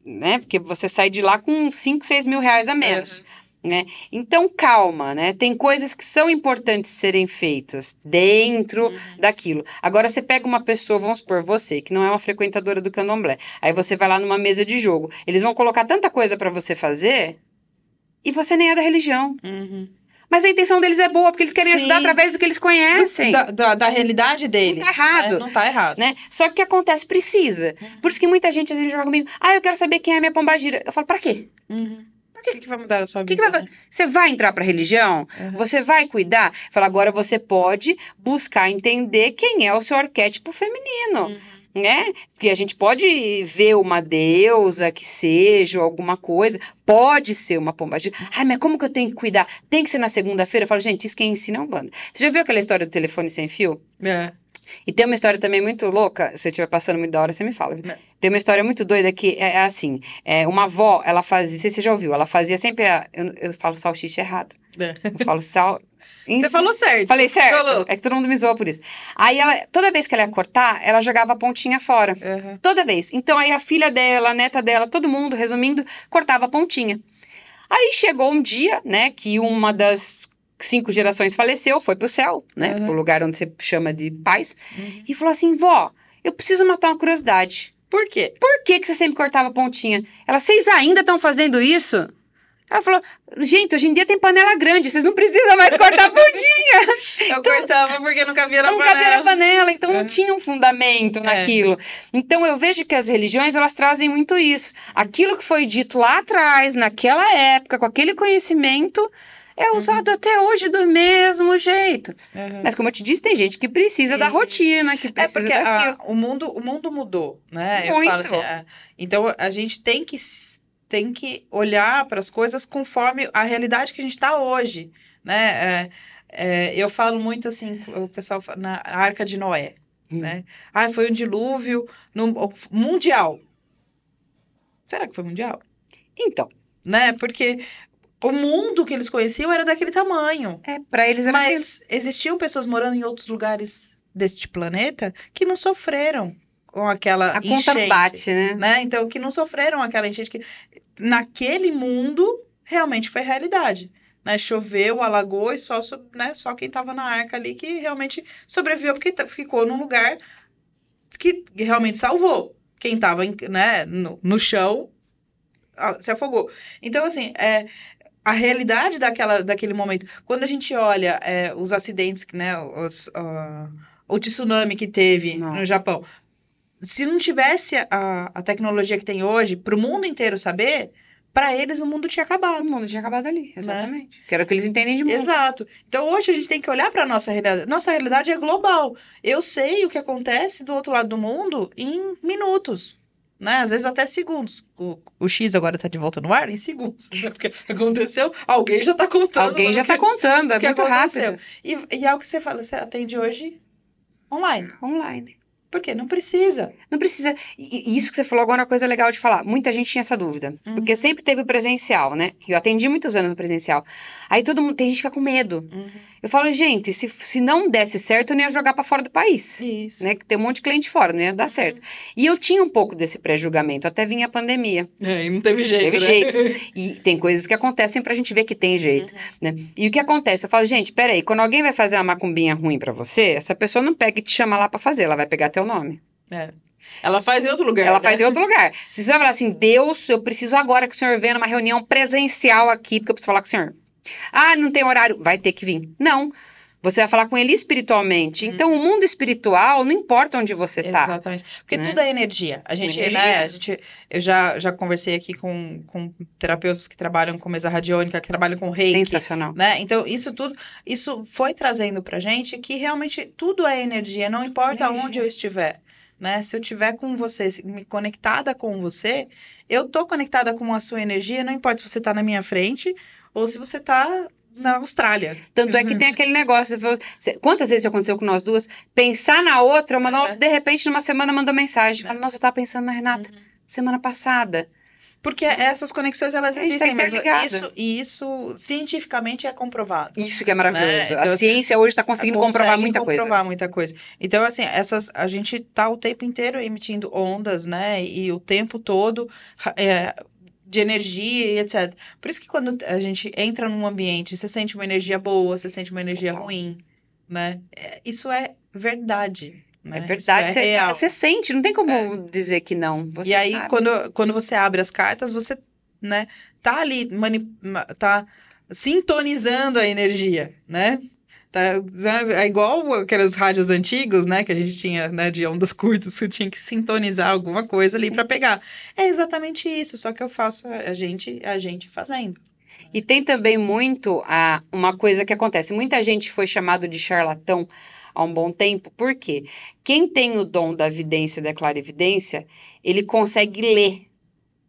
Né? Porque você sai de lá com 5, 6 mil reais a menos. Né? Então, calma, né? Tem coisas que são importantes serem feitas dentro uhum. daquilo. Agora, você pega uma pessoa, vamos supor, você, que não é uma frequentadora do candomblé, aí você vai lá numa mesa de jogo, eles vão colocar tanta coisa para você fazer e você nem é da religião. Uhum. Mas a intenção deles é boa, porque eles querem Sim. ajudar através do que eles conhecem. Da, da, da realidade deles. Não tá errado. Né? Não tá errado. Né? Só que o que acontece, precisa. Uhum. Por isso que muita gente às vezes joga comigo, ah, eu quero saber quem é a minha pombagira. Eu falo, pra quê? Uhum. O que, que, vai mudar a sua vida? Que vai... Você vai entrar para a religião? Uhum. Você vai cuidar? Fala, agora você pode buscar entender quem é o seu arquétipo feminino. Uhum. Né? Que a gente pode ver uma deusa que seja alguma coisa, pode ser uma pombagira. Ai, mas como que eu tenho que cuidar? Tem que ser na segunda-feira? Eu falo, gente, isso quem ensina é um bando. Você já viu aquela história do telefone sem fio? É. E tem uma história também muito louca, se eu estiver passando muito da hora, você me fala. Não. Tem uma história muito doida que é, é assim: é, uma avó, ela fazia, não sei se você já ouviu, ela fazia sempre. A, eu, eu falo salsicha errado. É. Eu falo sal. [laughs] Você falou certo. Falei certo. Falou. É que todo mundo me zoa por isso. Aí ela, toda vez que ela ia cortar, ela jogava a pontinha fora. Uhum. Toda vez. Então aí a filha dela, a neta dela, todo mundo, resumindo, cortava a pontinha. Aí chegou um dia, né, que uma das cinco gerações faleceu, foi pro céu, né? Uhum. O lugar onde você chama de paz. Uhum. E falou assim: vó, eu preciso matar uma curiosidade. Por quê? Por que, que você sempre cortava a pontinha? Ela, vocês ainda estão fazendo isso? Ela falou, gente, hoje em dia tem panela grande, vocês não precisam mais cortar bundinha. [laughs] Eu então, cortava porque não cabia na não panela. Não cabia na panela, então é. não tinha um fundamento é. naquilo. Então eu vejo que as religiões, elas trazem muito isso. Aquilo que foi dito lá atrás, naquela época, com aquele conhecimento, é uhum. usado uhum. até hoje do mesmo jeito. Uhum. Mas como eu te disse, tem gente que precisa Isso. da rotina, que precisa É porque a, o, mundo, o mundo mudou, né? Muito. Eu falo assim, é, então a gente tem que tem que olhar para as coisas conforme a realidade que a gente está hoje, né? É, é, eu falo muito assim, o pessoal fala, na Arca de Noé, hum. né? Ah, foi um dilúvio no, mundial. Será que foi mundial? Então, né? Porque o mundo que eles conheciam era daquele tamanho. É, para eles era Mas existiam pessoas morando em outros lugares deste planeta que não sofreram com aquela a enchente. A conta bate, né? né? Então, que não sofreram aquela enchente que naquele mundo realmente foi realidade. Né, choveu, alagou e só, né, só quem estava na arca ali que realmente sobreviveu, porque ficou num lugar que realmente salvou. Quem estava né, no, no chão se afogou. Então, assim, é, a realidade daquela, daquele momento. Quando a gente olha é, os acidentes, né, os, uh, o tsunami que teve não. no Japão, se não tivesse a, a tecnologia que tem hoje, para o mundo inteiro saber, para eles o mundo tinha acabado. O mundo tinha acabado ali, né? exatamente. Né? Que era o que eles entendem de mundo. Exato. Então hoje a gente tem que olhar para a nossa realidade. Nossa realidade é global. Eu sei o que acontece do outro lado do mundo em minutos né? Às vezes até segundos. O, o X agora tá de volta no ar em segundos. Né? Porque aconteceu, alguém já tá contando. Alguém já tá contando, é muito aconteceu. rápido. E, e é o que você fala, você atende hoje online. Online. Por quê? Não precisa. Não precisa. E isso que você falou agora é uma coisa legal de falar. Muita gente tinha essa dúvida. Uhum. Porque sempre teve o presencial, né? Eu atendi muitos anos no presencial. Aí todo mundo. Tem gente que fica com medo. Uhum. Eu falo, gente, se, se não desse certo, eu não ia jogar para fora do país. Isso. Né? Que tem um monte de cliente fora, não ia dar certo. Uhum. E eu tinha um pouco desse pré-julgamento, até vinha a pandemia. É, e não teve jeito. Teve né? jeito. [laughs] E tem coisas que acontecem pra gente ver que tem jeito. Uhum. Né? E o que acontece? Eu falo, gente, peraí, quando alguém vai fazer uma macumbinha ruim para você, essa pessoa não pega e te chama lá para fazer, ela vai pegar teu nome. É. Ela faz em outro lugar. Ela né? faz em outro [laughs] lugar. Se você vai falar assim, Deus, eu preciso agora que o senhor venha numa reunião presencial aqui, porque eu preciso falar com o senhor. Ah, não tem horário. Vai ter que vir. Não. Você vai falar com ele espiritualmente. Então, o mundo espiritual, não importa onde você está. Exatamente. Porque né? tudo é energia. A gente, energia. né, a gente, eu já, já conversei aqui com, com terapeutas que trabalham com mesa radiônica, que trabalham com reiki. Sensacional. Né? Então, isso tudo, isso foi trazendo pra gente que realmente tudo é energia, não importa energia. onde eu estiver né? Se eu tiver com você, me conectada com você, eu tô conectada com a sua energia, não importa se você tá na minha frente ou se você tá na Austrália. Tanto é que tem aquele negócio, quantas vezes aconteceu com nós duas, pensar na outra, uma é. de repente numa semana mandou mensagem, é. fala, nossa, eu tava pensando na Renata uhum. semana passada. Porque essas conexões, elas existem tá mesmo. Isso, e isso, cientificamente, é comprovado. Isso que é maravilhoso. Né? Então, a assim, ciência hoje está conseguindo comprovar muita comprovar coisa. comprovar muita coisa. Então, assim, essas, a gente tá o tempo inteiro emitindo ondas, né? E o tempo todo... É, de energia e etc. Por isso que quando a gente entra num ambiente, você sente uma energia boa, você sente uma energia ruim, né? É, isso é verdade. Né? É verdade, é você, sente, não tem como é. dizer que não. Você e aí, quando, quando você abre as cartas, você né, tá ali, mani tá sintonizando a energia, né? Tá, é igual aquelas rádios antigos, né, que a gente tinha, né, de ondas curtas, você tinha que sintonizar alguma coisa ali para pegar. É exatamente isso, só que eu faço a gente, a gente fazendo. E tem também muito a, uma coisa que acontece. Muita gente foi chamado de charlatão há um bom tempo. Por quê? Quem tem o dom da evidência, da clarividência, ele consegue ler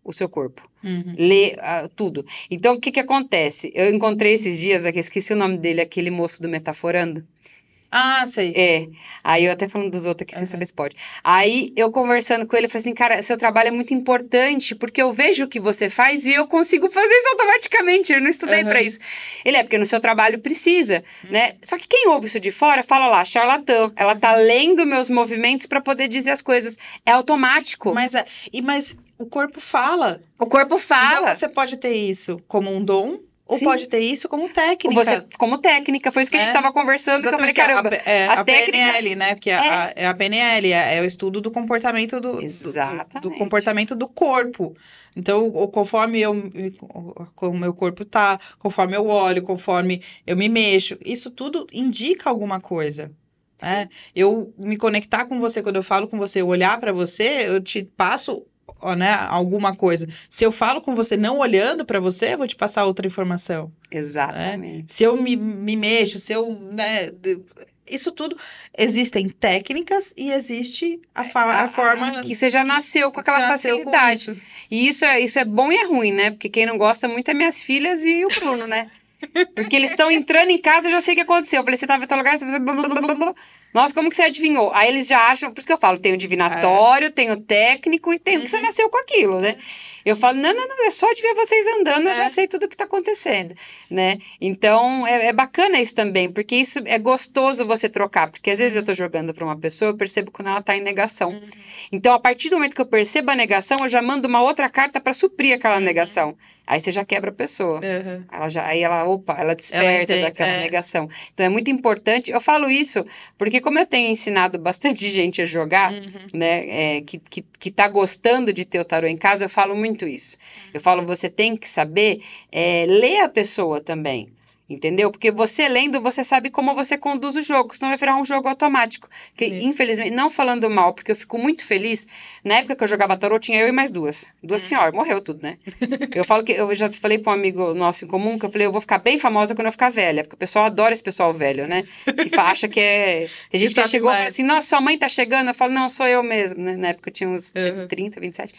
o seu corpo. Uhum. Ler uh, tudo. Então, o que que acontece? Eu encontrei esses dias aqui, esqueci o nome dele, aquele moço do Metaforando. Ah, sei. É. Aí eu até falando dos outros aqui, uhum. sem saber se pode. Aí eu conversando com ele, eu falei assim, cara, seu trabalho é muito importante, porque eu vejo o que você faz e eu consigo fazer isso automaticamente. Eu não estudei uhum. para isso. Ele é, porque no seu trabalho precisa, uhum. né? Só que quem ouve isso de fora fala lá, charlatão. Ela tá lendo meus movimentos para poder dizer as coisas. É automático. Mas, é, e, mas o corpo fala. O corpo fala. Então você pode ter isso como um dom Ou Sim. pode ter isso como técnica. Você, como técnica, foi isso que a gente É, estava conversando, que eu falei, Exatamente, caramba, a, é, a a técnica- PNL, né? Porque a, a, é a PNL é, é o estudo do comportamento do, do- do, Exatamente. comportamento do corpo. Então, conforme eu, como meu corpo tá, conforme eu olho, conforme eu me mexo, isso tudo indica alguma coisa. Né? Eu me conectar com você quando eu falo com você, eu olhar para você, eu te passo né, alguma coisa. Se eu falo com você não olhando para você, eu vou te passar outra informação. Exatamente. Se eu me, me mexo, se eu, né, isso tudo existem técnicas e existe a, fa- a forma que você já nasceu com aquela que nasceu com facilidade. isso. E isso é, isso é bom e é ruim, né? Porque quem não gosta muito é minhas filhas e o Bruno, né? Porque eles estão entrando em casa, eu já sei o que aconteceu. Eu falei, você tava em tal lugar, você fez... blá, blá, blá, blá, blá. Nossa, como que você adivinhou? Aí eles já acham, por isso que eu falo, tem o divinatório, tem o técnico e tem o que você Uhum. nasceu com aquilo, né? Eu falo, não, não, não, é só de ver vocês andando, eu já É. sei tudo o que tá acontecendo, né? Então, é, é bacana isso também, porque isso é gostoso você trocar, porque às vezes eu tô jogando pra uma pessoa, eu percebo quando ela tá em negação. Uhum. Então, a partir do momento que eu percebo a negação, eu já mando uma outra carta para suprir aquela Uhum. negação. Aí você já quebra a pessoa. Uhum. Ela já, aí ela, opa, ela desperta entende, daquela é. negação. Então é muito importante. Eu falo isso porque como eu tenho ensinado bastante [laughs] gente a jogar, Uhum. né, é, que, que, que tá gostando de ter o tarô em casa, eu falo muito isso. Eu falo, você tem que saber é, ler a pessoa também. Entendeu? Porque você lendo, você sabe como você conduz o jogo, senão vai virar um jogo automático. Que, Isso. infelizmente, não falando mal, porque eu fico muito feliz. Na época que eu jogava tarô, tinha eu e mais duas. Duas Hum. senhoras, morreu tudo, né? [laughs] Eu falo que eu já falei para um amigo nosso em comum que eu falei, eu vou ficar bem famosa quando eu ficar velha, porque o pessoal adora esse pessoal velho, né? Que fa- acha que é. Tem gente que sabe chegou e mais. assim, nossa, sua mãe tá chegando. Eu falo, não, sou eu mesmo, né? Na época eu tinha uns Uhum. 30, 27.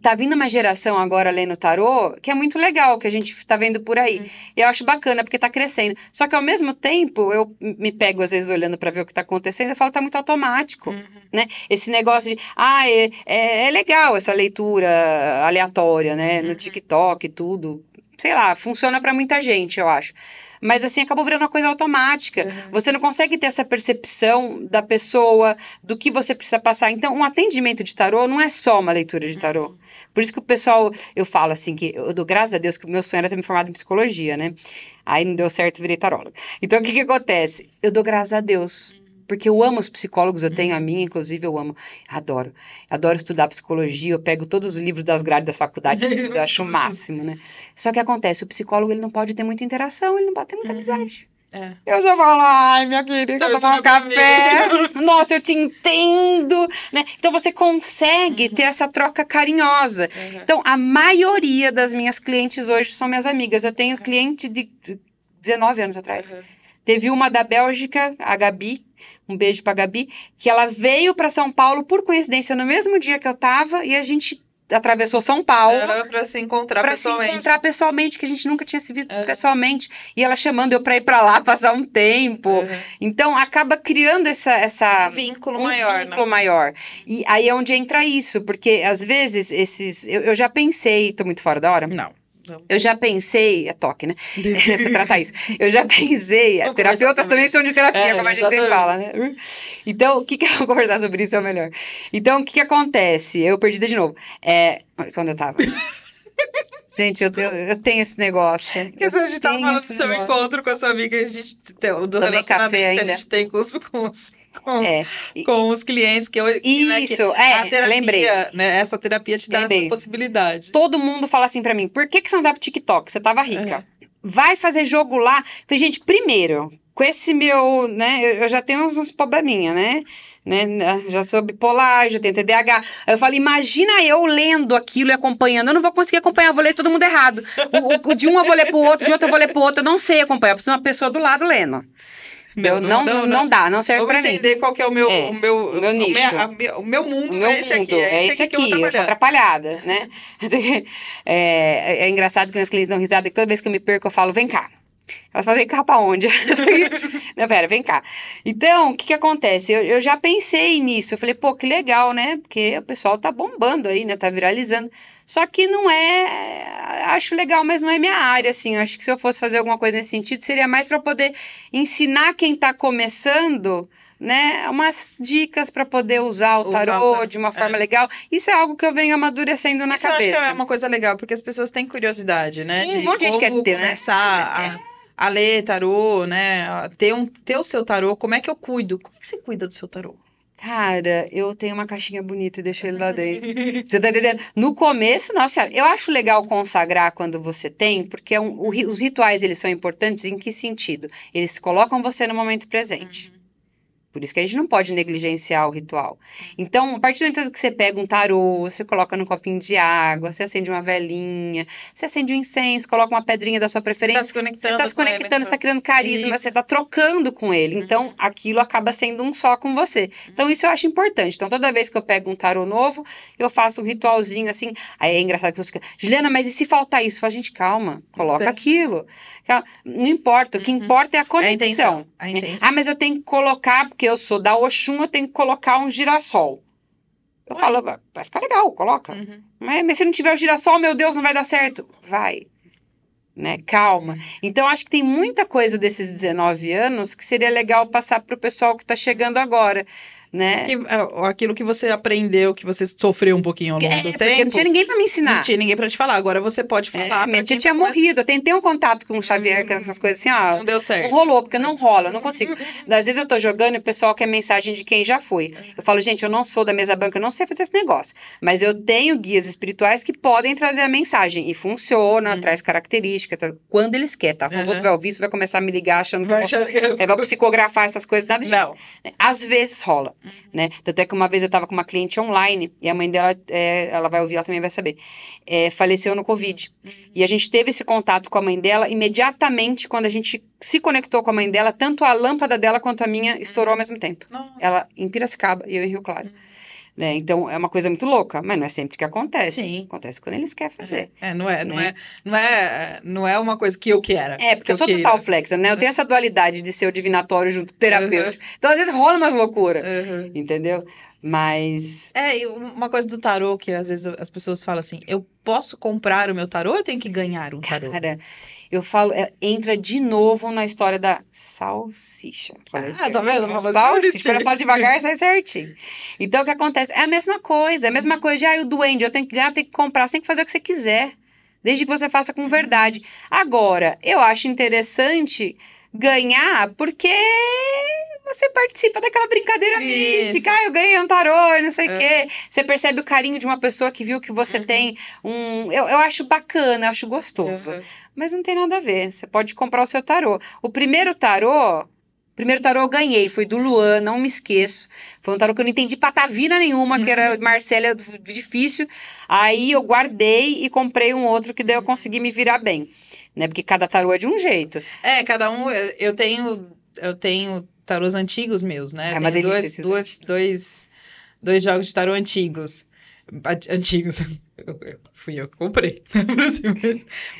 Tá vindo uma geração agora lendo tarô que é muito legal, que a gente tá vendo por aí. Uhum. Eu acho bacana, porque tá crescendo. Só que ao mesmo tempo, eu me pego às vezes olhando para ver o que tá acontecendo, eu falo, tá muito automático Uhum. né? Esse negócio de, ah, é, é, é legal essa leitura aleatória, né? No Uhum. TikTok e tudo. Sei lá, funciona para muita gente, eu acho. Mas assim, acabou virando uma coisa automática. Uhum. Você não consegue ter essa percepção da pessoa, do que você precisa passar. Então, um atendimento de tarô não é só uma leitura de tarô. Por isso que o pessoal, eu falo assim, que eu dou graças a Deus que o meu sonho era ter me formado em psicologia, né? Aí não deu certo, virei taróloga. Então, o que que acontece? Eu dou graças a Deus. Porque eu amo os psicólogos, eu tenho a minha, inclusive, eu amo, adoro. Adoro estudar psicologia, eu pego todos os livros das grades das faculdades, [laughs] eu acho o máximo, né? Só que acontece, o psicólogo ele não pode ter muita interação, ele não pode ter muita Uhum. amizade. É. Eu já falo, ai, minha querida, Então, isso tomar um café. [laughs] Nossa, eu te entendo. Né? Então você consegue Uhum. ter essa troca carinhosa. Uhum. Então, a maioria das minhas clientes hoje são minhas amigas. Eu tenho cliente de 19 anos atrás. Uhum. Teve uma da Bélgica, a Gabi, um beijo pra Gabi, que ela veio para São Paulo por coincidência no mesmo dia que eu tava e a gente atravessou São Paulo. Uhum, pra se encontrar Pra se pessoalmente. encontrar pessoalmente, que a gente nunca tinha se visto É. pessoalmente. E ela chamando eu pra ir pra lá passar um tempo. Uhum. Então acaba criando essa, essa Um vínculo um maior, vínculo né? maior. E aí é onde entra isso, porque às vezes esses. Eu, eu já pensei, tô muito fora da hora. Não. Eu já pensei, é toque, né? pra [laughs] tratar isso. Eu já pensei, Vamos terapeutas também são de terapia, É, como a gente sempre fala, né? Então, o que que [laughs] eu vou conversar sobre isso é o melhor. Então, o que que acontece? Eu perdida de novo. É, quando eu tava. Gente, eu, eu, eu tenho esse negócio. Porque a gente tava tenho falando do seu negócio. encontro com a sua amiga, a gente tem, do Tomei relacionamento café que a gente tem com os, com os, com, É, com os clientes, que hoje que, né, que Isso, é, a terapia, lembrei. né? Essa terapia te dá Lembrei. essa possibilidade. Todo mundo fala assim pra mim, por que, que você não vai pro TikTok? Você tava rica. É. Vai fazer jogo lá. Falei, gente, primeiro, com esse meu, né, eu, eu já tenho uns, uns probleminha, né? Né, já sou bipolar, já tenho TDAH. Aí eu falei, imagina eu lendo aquilo e acompanhando. Eu não vou conseguir acompanhar, eu vou ler todo mundo errado. O, o- de um eu vou ler pro outro, de outro eu vou ler pro outro. Eu não sei acompanhar, eu preciso de uma pessoa do lado lendo. Não, não, não, dá, não serve pra mim. entender qual que é o meu, É, o meu, o meu nicho. minha- a o meu mundo O meu é esse mundo aqui, é esse aqui, que eu sou atrapalhada, né? [laughs] É, é engraçado que meus clientes dão risada que toda vez que eu me perco eu falo, vem cá. Elas falam, vem cá pra onde? [laughs] Não, pera, vem cá. Então, o que que acontece? Eu, eu já pensei nisso. Eu falei, pô, que legal, né? Porque o pessoal tá bombando aí, né? Tá viralizando. Só que não é. Acho legal, mas não é minha área, assim. Eu acho que se eu fosse fazer alguma coisa nesse sentido, seria mais para poder ensinar quem tá começando né, umas dicas para poder usar o Usar tarô o tarô, de uma forma legal. Isso é algo que eu venho amadurecendo na Isso eu acho cabeça. que é uma coisa legal, porque as pessoas têm curiosidade, né? Sim, de um monte de gente quer ter, né? começar a, a ler tarô, né? Ter, um, ter o seu tarô. Como é que eu cuido? Como é que você cuida do seu tarô? Cara, eu tenho uma caixinha bonita e deixo ele lá dentro. [laughs] Você tá entendendo? No começo, nossa senhora, eu acho legal consagrar quando você tem, porque é um- o os rituais eles são importantes em que sentido? Eles colocam você no momento presente. Por isso que a gente não pode negligenciar o ritual. Então, a partir do momento que você pega um tarô, você coloca num copinho de água, você acende uma velinha, você acende um incenso, coloca uma pedrinha da sua Você preferência. tá se Você conectando. está se com ele, conectando, você está então. criando carisma, Isso. Uhum. você está trocando com ele. Então, aquilo acaba sendo um só com você. Então, isso eu acho importante. Então, toda vez que eu pego um tarô novo, eu faço um ritualzinho assim. Aí é engraçado que você fica, Juliana, mas e se faltar isso? Fala, gente, calma, coloca Então. aquilo. Não importa, o que importa é a É a conexão. intenção. A intenção. Ah, mas eu tenho que colocar, porque eu sou da Oxum, eu tenho que colocar um girassol. Eu Ué. falo, vai ficar legal, coloca. Uhum. Mas, mas se não tiver o girassol, meu Deus, não vai dar certo. Vai. Né? Calma. Então, acho que tem muita coisa desses 19 anos que seria legal passar para o pessoal que está chegando agora. Né? Que, é, aquilo que você aprendeu, que você sofreu um pouquinho ao longo É, do tempo. não tinha ninguém para me ensinar. Não tinha ninguém pra te falar. Agora você pode É, falar. minha pra tia tinha morrido. Eu tentei um contato com o Xavier, com essas coisas assim, ó. Não deu Não certo. rolou, porque não rola, eu não consigo. Às vezes eu tô jogando e o pessoal quer mensagem de quem já foi. Eu falo, gente, eu não sou da mesa branca, eu não sei fazer esse negócio. Mas eu tenho guias espirituais que podem trazer a mensagem. E funciona, Uhum. traz característica, tá? quando eles querem, tá? Se os Uhum. outros vai ouvir, você vai começar a me ligar achando que Vai eu que- é, vai psicografar essas coisas, nada disso. Não. Às vezes rola, Uhum. Né? Tanto é que uma vez eu tava com uma cliente online e a mãe dela, é, ela vai ouvir, ela também vai saber, é, faleceu no Covid. Uhum. E a gente teve esse contato com a mãe dela imediatamente quando a gente se conectou com a mãe dela, tanto a lâmpada dela quanto a minha estourou ao mesmo tempo. Nossa. Ela em Piracicaba e eu em Rio Claro. Uhum. Né? Então é uma coisa muito louca, mas não é sempre que acontece. Sim. Acontece quando eles querem fazer. É, não é, não né? é, não é, não é uma coisa que eu quero. É, porque eu sou queria. total flexa, né? Eu tenho essa dualidade de ser o divinatório junto o terapêutico. Então, às vezes, rola umas loucuras, Uhum. entendeu? Mas. É, e uma coisa do tarô que às vezes as pessoas falam assim: eu posso comprar o meu tarô ou eu tenho que ganhar um tarô? Cara, eu falo, é, entra de novo na história da salsicha. Ah, certo. tá vendo? Salsicha. Quando eu falo devagar, sai certinho. Então, o que acontece? É a mesma coisa. É a mesma coisa de, ah, o duende, eu tenho que ganhar, tenho que comprar. Você tem que fazer o que você quiser. Desde que você faça com verdade. Agora, eu acho interessante ganhar porque você participa daquela brincadeira Isso. mística. Ah, eu ganhei um tarô e não sei o É. quê. Você percebe o carinho de uma pessoa que viu que você Uhum. tem um. Eu, eu acho bacana, eu acho gostoso. Uhum. Mas não tem nada a ver. Você pode comprar o seu tarô. O primeiro tarô. O primeiro tarô eu ganhei, foi do Luan, não me esqueço. Foi um tarô que eu não entendi patavina nenhuma, que era Marcela difícil. Aí eu guardei e comprei um outro que daí eu consegui me virar bem. Né? Porque cada tarô é de um jeito. É, cada um. eu- tenho, eu tenho tarôs antigos meus, né? É uma delícia dois, duas, dois, dois jogos de tarô antigos. Antigos. Fui eu que comprei. [laughs] mas-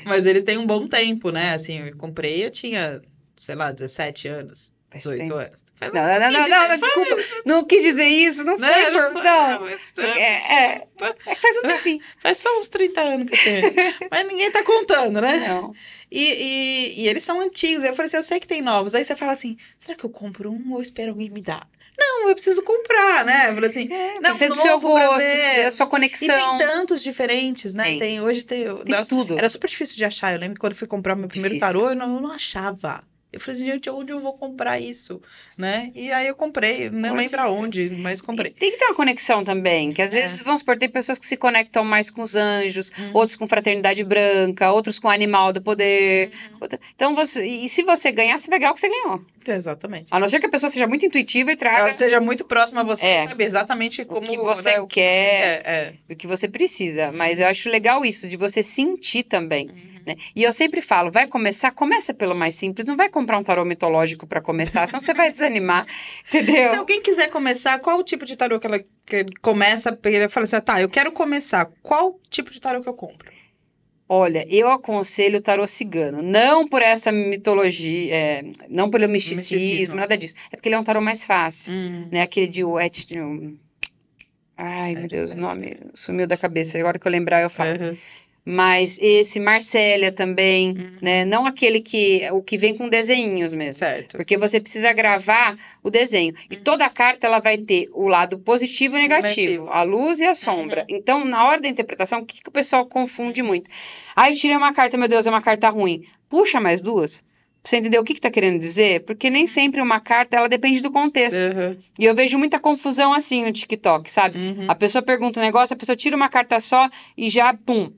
Mas eles têm um bom tempo, né? Assim, eu comprei, eu tinha, sei lá, 17 anos, Faz 18 tempo. anos. Faz Não, um não, não, não, não, desculpa. Não quis dizer isso, não Né? foi. Não foi, Não. mas- É, é. É que faz um tempinho. [laughs] Faz só uns 30 anos que eu tenho. Mas ninguém tá contando, né? Não. E, e, e eles são antigos. Eu falei assim, eu sei que tem novos. Aí você fala assim, será que eu compro um ou espero alguém me dar? Não, eu preciso comprar, né? Eu falei assim, não, Precisa do seu novo pra gosto, ver. da sua E conexão. tem tantos diferentes, né? Tem. Tem, hoje tem. Tem nossa, tudo. era super difícil de achar. Eu lembro que quando fui comprar meu primeiro Difícil. tarô, eu não, eu não achava. Eu falei assim, gente, onde eu vou comprar isso? Né? E aí eu comprei, não lembro aonde, mas comprei. E Tem que ter uma conexão também, que às É. vezes, vamos supor, tem pessoas que se conectam mais com os anjos, Uhum. outros com fraternidade branca, outros com animal do poder. Uhum. outra- Então, você, e se você ganhar, você vai ganhar o que você ganhou. Exatamente. A não ser que a pessoa seja muito intuitiva e traga Ela seja muito próxima a você, É. sabe exatamente como que você né, o quer. É, é. o que você precisa. Mas eu acho legal isso, de você sentir também. Uhum. Né? E eu sempre falo, vai começar, começa pelo mais simples, não vai comprar um tarô mitológico para começar, senão você vai desanimar, [laughs] entendeu? Se alguém quiser começar, qual o tipo de tarô que ela que começa? Ele fala assim, ah, tá, eu quero começar. Qual tipo de tarô que eu compro? Olha, eu aconselho o tarô cigano, não por essa mitologia, é, não pelo misticismo, Misticismo. nada disso. É porque ele é um tarô mais fácil, Hum. né? Aquele de Wet, Ai, meu Deus, o nome sumiu da cabeça. Agora que eu lembrar, eu falo. Uhum. Mas esse Marcélia também, uhum. né? Não aquele que o que vem com desenhos mesmo. Certo. Porque você precisa gravar o desenho. E uhum. toda carta ela vai ter o lado positivo e negativo, negativo. a luz e a sombra. Uhum. Então, na hora da interpretação, o que, que o pessoal confunde muito? Aí tirei uma carta, meu Deus, é uma carta ruim. Puxa mais duas. Você entendeu o que está querendo dizer? Porque nem sempre uma carta ela depende do contexto. Uhum. E eu vejo muita confusão assim no TikTok, sabe? Uhum. A pessoa pergunta um negócio, a pessoa tira uma carta só e já, pum,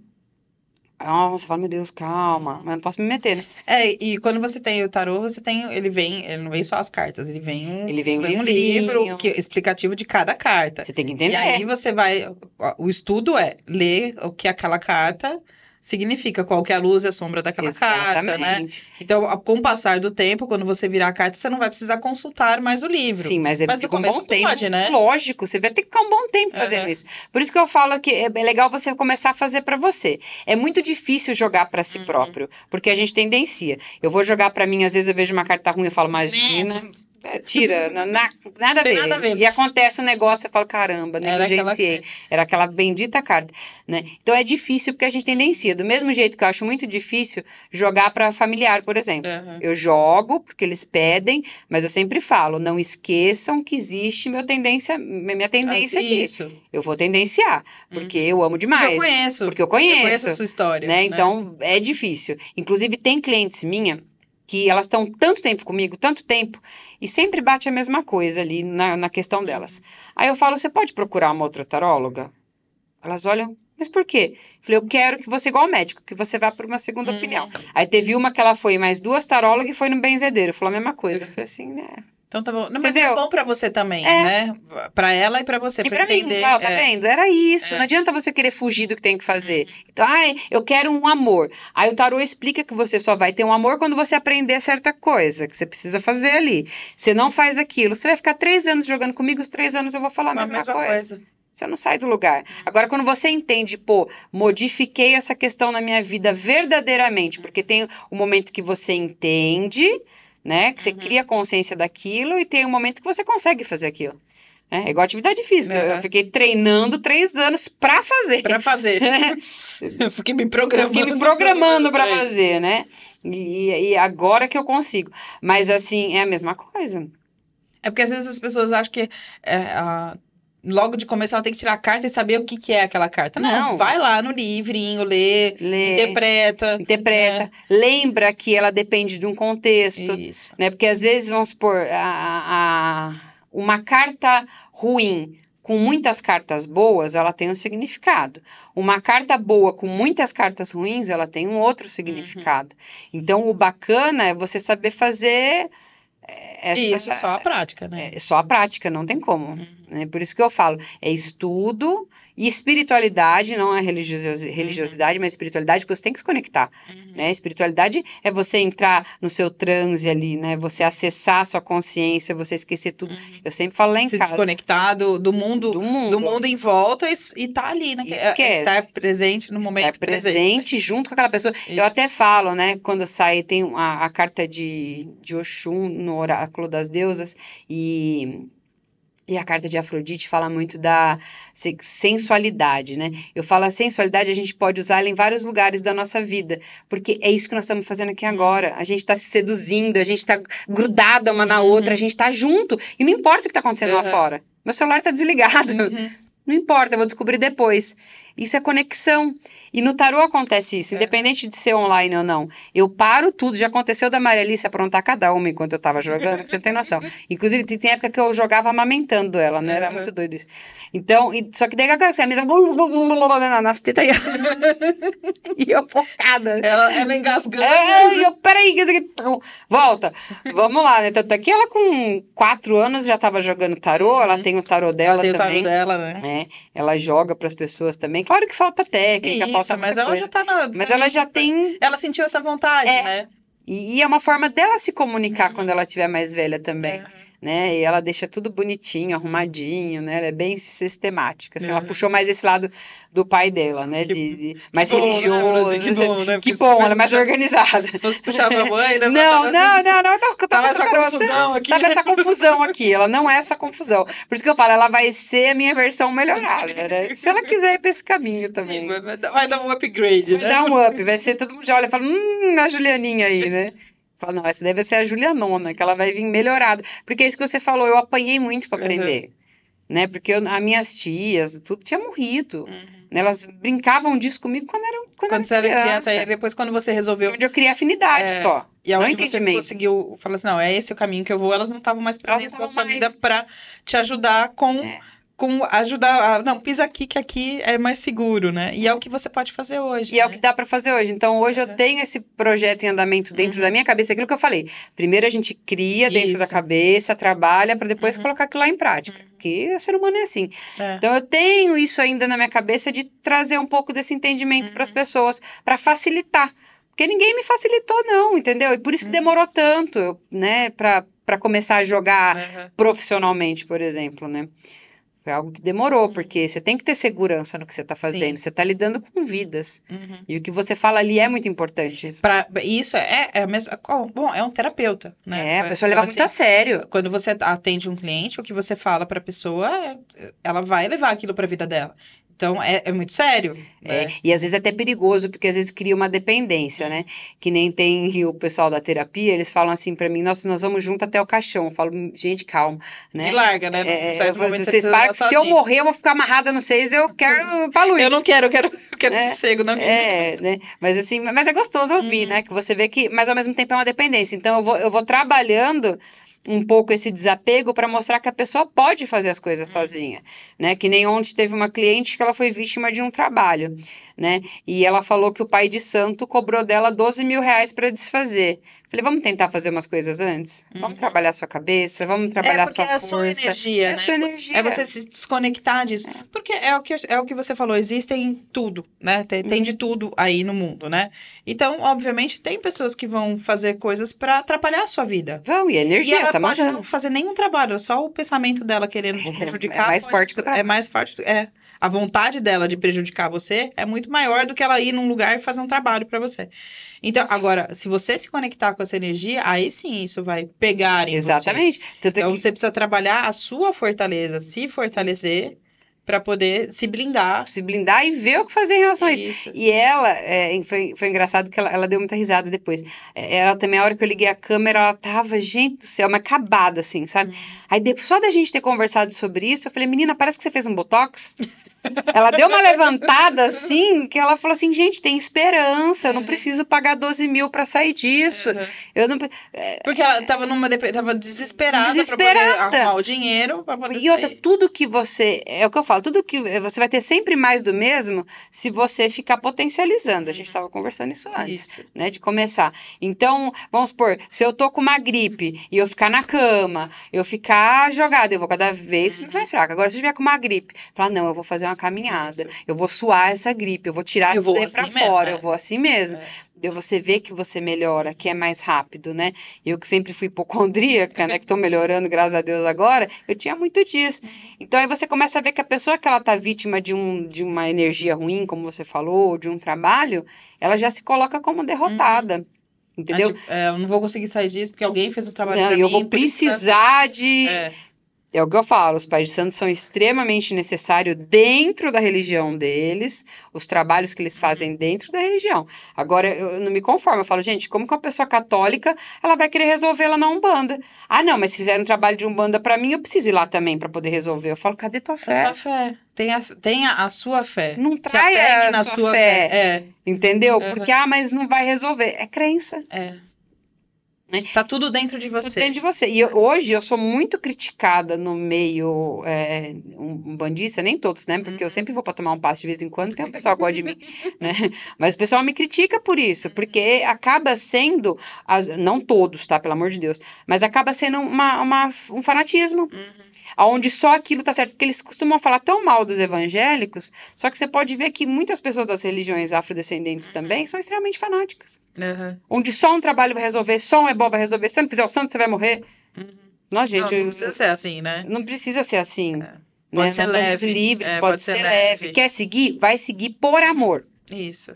nossa, fala, meu Deus, calma, mas não posso me meter, né? É, e quando você tem o tarô, você tem, ele vem, ele não vem só as cartas, ele vem um, ele vem um, vem um livro que, explicativo de cada carta. Você tem que entender. E aí você vai, o estudo é ler o que aquela carta significa qual que é a luz e a sombra daquela Exatamente. carta, né? Então, com o passar do tempo, quando você virar a carta, você não vai precisar consultar mais o livro. Sim, mas é mas no começo um bom tempo, pode, né? Lógico, você vai ter que ficar um bom tempo fazendo uhum. isso. Por isso que eu falo que é legal você começar a fazer para você. É muito difícil jogar para si uhum. próprio, porque a gente tendencia. Eu vou jogar para mim, às vezes eu vejo uma carta ruim e falo, imagina, é, tira, na, nada, a ver. nada a ver. E acontece um negócio, eu falo, caramba, negligenciei. Era aquela, Era aquela bendita carta, né? Então é difícil porque a gente tendencia. Do mesmo jeito que eu acho muito difícil jogar para familiar, por exemplo. Uhum. Eu jogo porque eles pedem, mas eu sempre falo, não esqueçam que existe meu tendência, minha tendência ah, aqui. Isso. Eu vou tendenciar, porque uhum. eu amo demais. Porque eu conheço. Porque eu conheço. Eu conheço a sua história. Né? né? Então é difícil. Inclusive tem clientes minha que elas estão tanto tempo comigo, tanto tempo, e sempre bate a mesma coisa ali na, na questão delas. Aí eu falo, você pode procurar uma outra taróloga? Elas olham, mas por quê? Eu falei, eu quero que você, igual médico, que você vá por uma segunda uhum. opinião. Aí teve uma que ela foi mais duas tarólogas e foi no benzedeiro. Falou a mesma coisa. Eu falei assim, né? Então tá bom. Não, mas é bom para você também, é. né? Para ela e para você, pra, pra entender. Mim, tá, tá é. vendo? Era isso. É. Não adianta você querer fugir do que tem que fazer. Uhum. Então, ai, eu quero um amor. Aí o tarô explica que você só vai ter um amor quando você aprender certa coisa que você precisa fazer ali. Você não faz aquilo. Você vai ficar três anos jogando comigo, os três anos eu vou falar a mesma, a mesma coisa. coisa. Você não sai do lugar. Agora, quando você entende, pô, modifiquei essa questão na minha vida verdadeiramente, porque tem o momento que você entende né? Que você uhum. cria consciência daquilo e tem um momento que você consegue fazer aquilo. É igual atividade física. Eu fiquei treinando três anos para fazer. Para fazer. [laughs] eu fiquei me programando. Eu fiquei me programando para fazer, né? E, e agora que eu consigo. Mas assim, é a mesma coisa. É porque às vezes as pessoas acham que é, a logo de começo ela tem que tirar a carta e saber o que, que é aquela carta. Não, Não. vai lá no livrinho, lê, lê interpreta. Interpreta. Né? Lembra que ela depende de um contexto. Isso. Né? Porque às vezes, vamos supor, a, a, uma carta ruim com muitas cartas boas, ela tem um significado. Uma carta boa com muitas cartas ruins, ela tem um outro significado. Uhum. Então, o bacana é você saber fazer essa, isso, só a prática, né? É só a prática, não tem como. Uhum. Né? Por isso que eu falo, é estudo e espiritualidade, não é religiosidade, uhum. mas espiritualidade, porque você tem que se conectar. Uhum. Né? Espiritualidade é você entrar no seu transe ali, né? Você acessar a sua consciência, você esquecer tudo. Uhum. Eu sempre falo lá em se casa. Se desconectar do, do, mundo, do, mundo. do mundo em volta e, e tá ali, né? É, é estar presente no momento estar presente. presente junto com aquela pessoa. Isso. Eu até falo, né? Quando sai, tem a, a carta de, de Oxum no Oráculo das Deusas e e a carta de Afrodite fala muito da sensualidade, né? Eu falo a sensualidade, a gente pode usá-la em vários lugares da nossa vida, porque é isso que nós estamos fazendo aqui agora. A gente está se seduzindo, a gente está grudada uma na outra, a uhum. gente está junto. E não importa o que está acontecendo uhum. lá fora. Meu celular está desligado. Uhum. Não importa, eu vou descobrir depois. Isso é conexão. E no tarô acontece isso, é. independente de ser online ou não. Eu paro tudo. Já aconteceu da Maria Alice aprontar cada uma enquanto eu tava jogando, você não [laughs] tem noção. Inclusive, tem época que eu jogava amamentando ela, né? Era muito doido isso. Então, e, só que daí a menina nas tetas [laughs] e eu focada. Ela, ela engasgando. É, e eu, peraí, então, volta. Vamos lá, né? Tanto é que ela com quatro anos já estava jogando tarô, ela tem o tarô dela ela tem também. o tarô dela, né? É, ela joga para as pessoas também. Claro que falta técnica, Isso, falta mas ela coisa. já tá na. Mas ela já tem. Ela sentiu essa vontade, é. né? E, e, é uma forma dela se comunicar uhum. quando ela estiver mais velha também. Uhum né? E ela deixa tudo bonitinho, arrumadinho, né? Ela é bem sistemática. Assim, Ela Uhum. puxou mais esse lado do pai dela, né? Que- de, de- mais bom, né, religioso. Rosi? Que bom, né? Que Porque bom, ela é mais puxar- organizada. Se fosse puxar pra mãe, né? [laughs] Não, não, não, não, não, Tava tava essa garota. confusão aqui. Tava essa confusão aqui, ela não é essa confusão. Por isso que eu falo, ela vai ser a minha versão melhorada, [laughs] né? Se ela quiser ir pra esse caminho também. Sim, vai, vai dar- vai um upgrade, Vai né? dar um up, vai ser todo mundo já olha e fala, hum, a Julianinha aí, né? Fala, não, essa deve ser a Julianona, que ela vai vir melhorada. Porque é isso que você falou, eu apanhei muito Uhum. aprender. Né? Porque eu, as minhas tias, tudo tinha morrido. Uhum. né? Elas brincavam disso comigo quando eram quando, Quando você era criança. criança, aí depois quando você resolveu Onde eu criei afinidade É, só. e não aonde você conseguiu falar assim, não, é esse o caminho que eu vou, elas não estavam mais presentes na sua estavam vida mais. pra te ajudar com, É. com ajudar, a, não, pisa aqui que aqui é mais seguro, né? E é o que você pode fazer hoje, E é o né? que dá para fazer hoje. Então, hoje eu Uhum. tenho esse projeto em andamento dentro Uhum. da minha cabeça, aquilo que eu falei. Primeiro a gente cria dentro da Isso. cabeça, trabalha para depois Uhum. colocar aquilo lá em prática. Porque o ser humano é assim. É. Então, eu tenho isso ainda na minha cabeça de trazer um pouco desse entendimento para as Uhum. pessoas, para facilitar. Porque ninguém me facilitou, não, entendeu? E por isso que Uhum. demorou tanto, né, para começar a jogar profissionalmente, por exemplo, né? Foi algo que demorou, porque você tem que ter segurança no que você está fazendo. Você está lidando com vidas. Uhum. E o que você fala ali é muito importante. Pra, isso é, é a mesma. Bom, é um terapeuta, né? É, a pessoa Então, leva assim, muito a sério. quando você atende um cliente, o que você fala para a pessoa, é- ela vai levar aquilo para a vida dela. Então é, é muito sério. É, né? e às vezes é até perigoso, porque às vezes cria uma dependência, né? Que nem tem o pessoal da terapia, eles falam assim pra mim, nossa, nós vamos junto até o caixão. Eu falo, gente, calma, né? E larga, né? É, Num certo momento você param levar que se eu morrer, eu vou ficar amarrada no seis, eu quero ir pra luz. Eu não quero, eu quero, eu quero É, sossego na minha É, né? Mas assim, mas é gostoso ouvir, Uhum. né? Que você vê que, mas ao mesmo tempo é uma dependência. Então eu vou, eu vou trabalhando um pouco esse desapego para mostrar que a pessoa pode fazer as coisas Uhum. sozinha, né? Que nem ontem teve uma cliente que ela foi vítima de um trabalho, né? E ela falou que o pai de santo cobrou dela 12 mil reais para desfazer. Falei, vamos tentar fazer umas coisas antes? Vamos Uhum. trabalhar a sua cabeça, vamos trabalhar É porque a sua é a sua força. energia, é né? a sua energia. É você se desconectar disso. Porque é o, que, é o que você falou, existem tudo, né? Tem, tem Uhum. de tudo aí no mundo, né? Então, obviamente, tem pessoas que vão fazer coisas para atrapalhar a sua vida. Vão, e a E energia ela tá pode mandando. não fazer nenhum trabalho, só o pensamento dela querendo te É prejudicar. mais pode- forte que o É trabalho. mais forte. É. A vontade dela de prejudicar você é muito maior do que ela ir num lugar e fazer um trabalho para você. Então, agora, se você se conectar com essa energia, aí sim isso vai pegar em você. Exatamente. Tanto é Então que você precisa trabalhar a sua fortaleza, se fortalecer para poder se blindar. se blindar e ver o que fazer em relação a isso. Isso. E ela, é, foi, foi engraçado que ela, ela deu muita risada depois. É, Ela também, a hora que eu liguei a câmera, ela tava, gente do céu, uma acabada, assim, sabe? Aí de- só da gente ter conversado sobre isso, eu falei, menina, parece que você fez um botox. [laughs] ela deu uma levantada, assim, que ela falou assim, gente, tem esperança, eu não Uhum. preciso pagar 12 mil pra sair disso. Uhum. Eu não... Porque ela tava numa tava desesperada, para poder Desesperada. arrumar o dinheiro para poder E outra, sair. tudo que você. É o que eu falo, tudo que. Você vai ter sempre mais do mesmo se você ficar potencializando. A gente estava conversando isso antes. Isso. Né, de começar. Então, vamos supor, se eu tô com uma gripe e eu ficar na cama, eu ficar jogada, eu vou cada vez Uhum. mais fraca. Agora, se eu tiver com uma gripe, falar, não, eu vou fazer uma caminhada, Isso. eu vou suar essa gripe, eu vou tirar Eu isso vou daí assim pra mesmo, fora, é. eu vou assim mesmo. É. De você ver que você melhora, que é mais rápido, né? Eu que sempre fui hipocondríaca, né? Que tô melhorando, graças a Deus, agora, eu tinha muito disso. Então aí você começa a ver que a pessoa que ela tá vítima de, um, de uma energia ruim, como você falou, de um trabalho, ela já se coloca como derrotada. Entendeu? Ah, tipo, é, eu não vou conseguir sair disso porque alguém fez o trabalho Não, para e eu mim. vou que tá- precisar de. É. É o que eu falo, os pais de santos são extremamente necessários dentro da religião deles, os trabalhos que eles fazem dentro da religião. Agora, eu não me conformo, eu falo, gente, como que uma pessoa católica, ela vai querer resolver ela na Umbanda? Ah, não, mas se fizeram um trabalho de Umbanda pra mim, eu preciso ir lá também pra poder resolver. Eu falo, cadê tua fé? sua fé. Tenha, tenha a sua fé. Não Se traia apegue a na sua sua fé. fé. Entendeu? Uhum. Porque, ah, mas não vai resolver. É crença. É, é. Tá tudo dentro de você. Depende de você. E eu- hoje eu sou muito criticada no meio é, um, um bandista, nem todos, né? Porque eu sempre vou para tomar um passo de vez em quando, tem um pessoal que gosta de mim, [laughs] né? Mas o pessoal me critica por isso, porque acaba sendo, as- não todos, tá? Pelo amor de Deus, mas acaba sendo uma, uma- um fanatismo, Uhum. Onde só aquilo tá certo. Porque eles costumam falar tão mal dos evangélicos, só que você pode ver que muitas pessoas das religiões afrodescendentes também são extremamente fanáticas Uhum. onde só um trabalho vai resolver, só um ebó vai resolver. Se não fizer o santo, você vai morrer. Uhum. Nossa, gente, não, eu- não precisa ser assim, né? não precisa ser assim. É. né? Pode ser Nós somos leve, livres, é, pode, ser, leve. Quer seguir? Vai seguir por amor. Isso.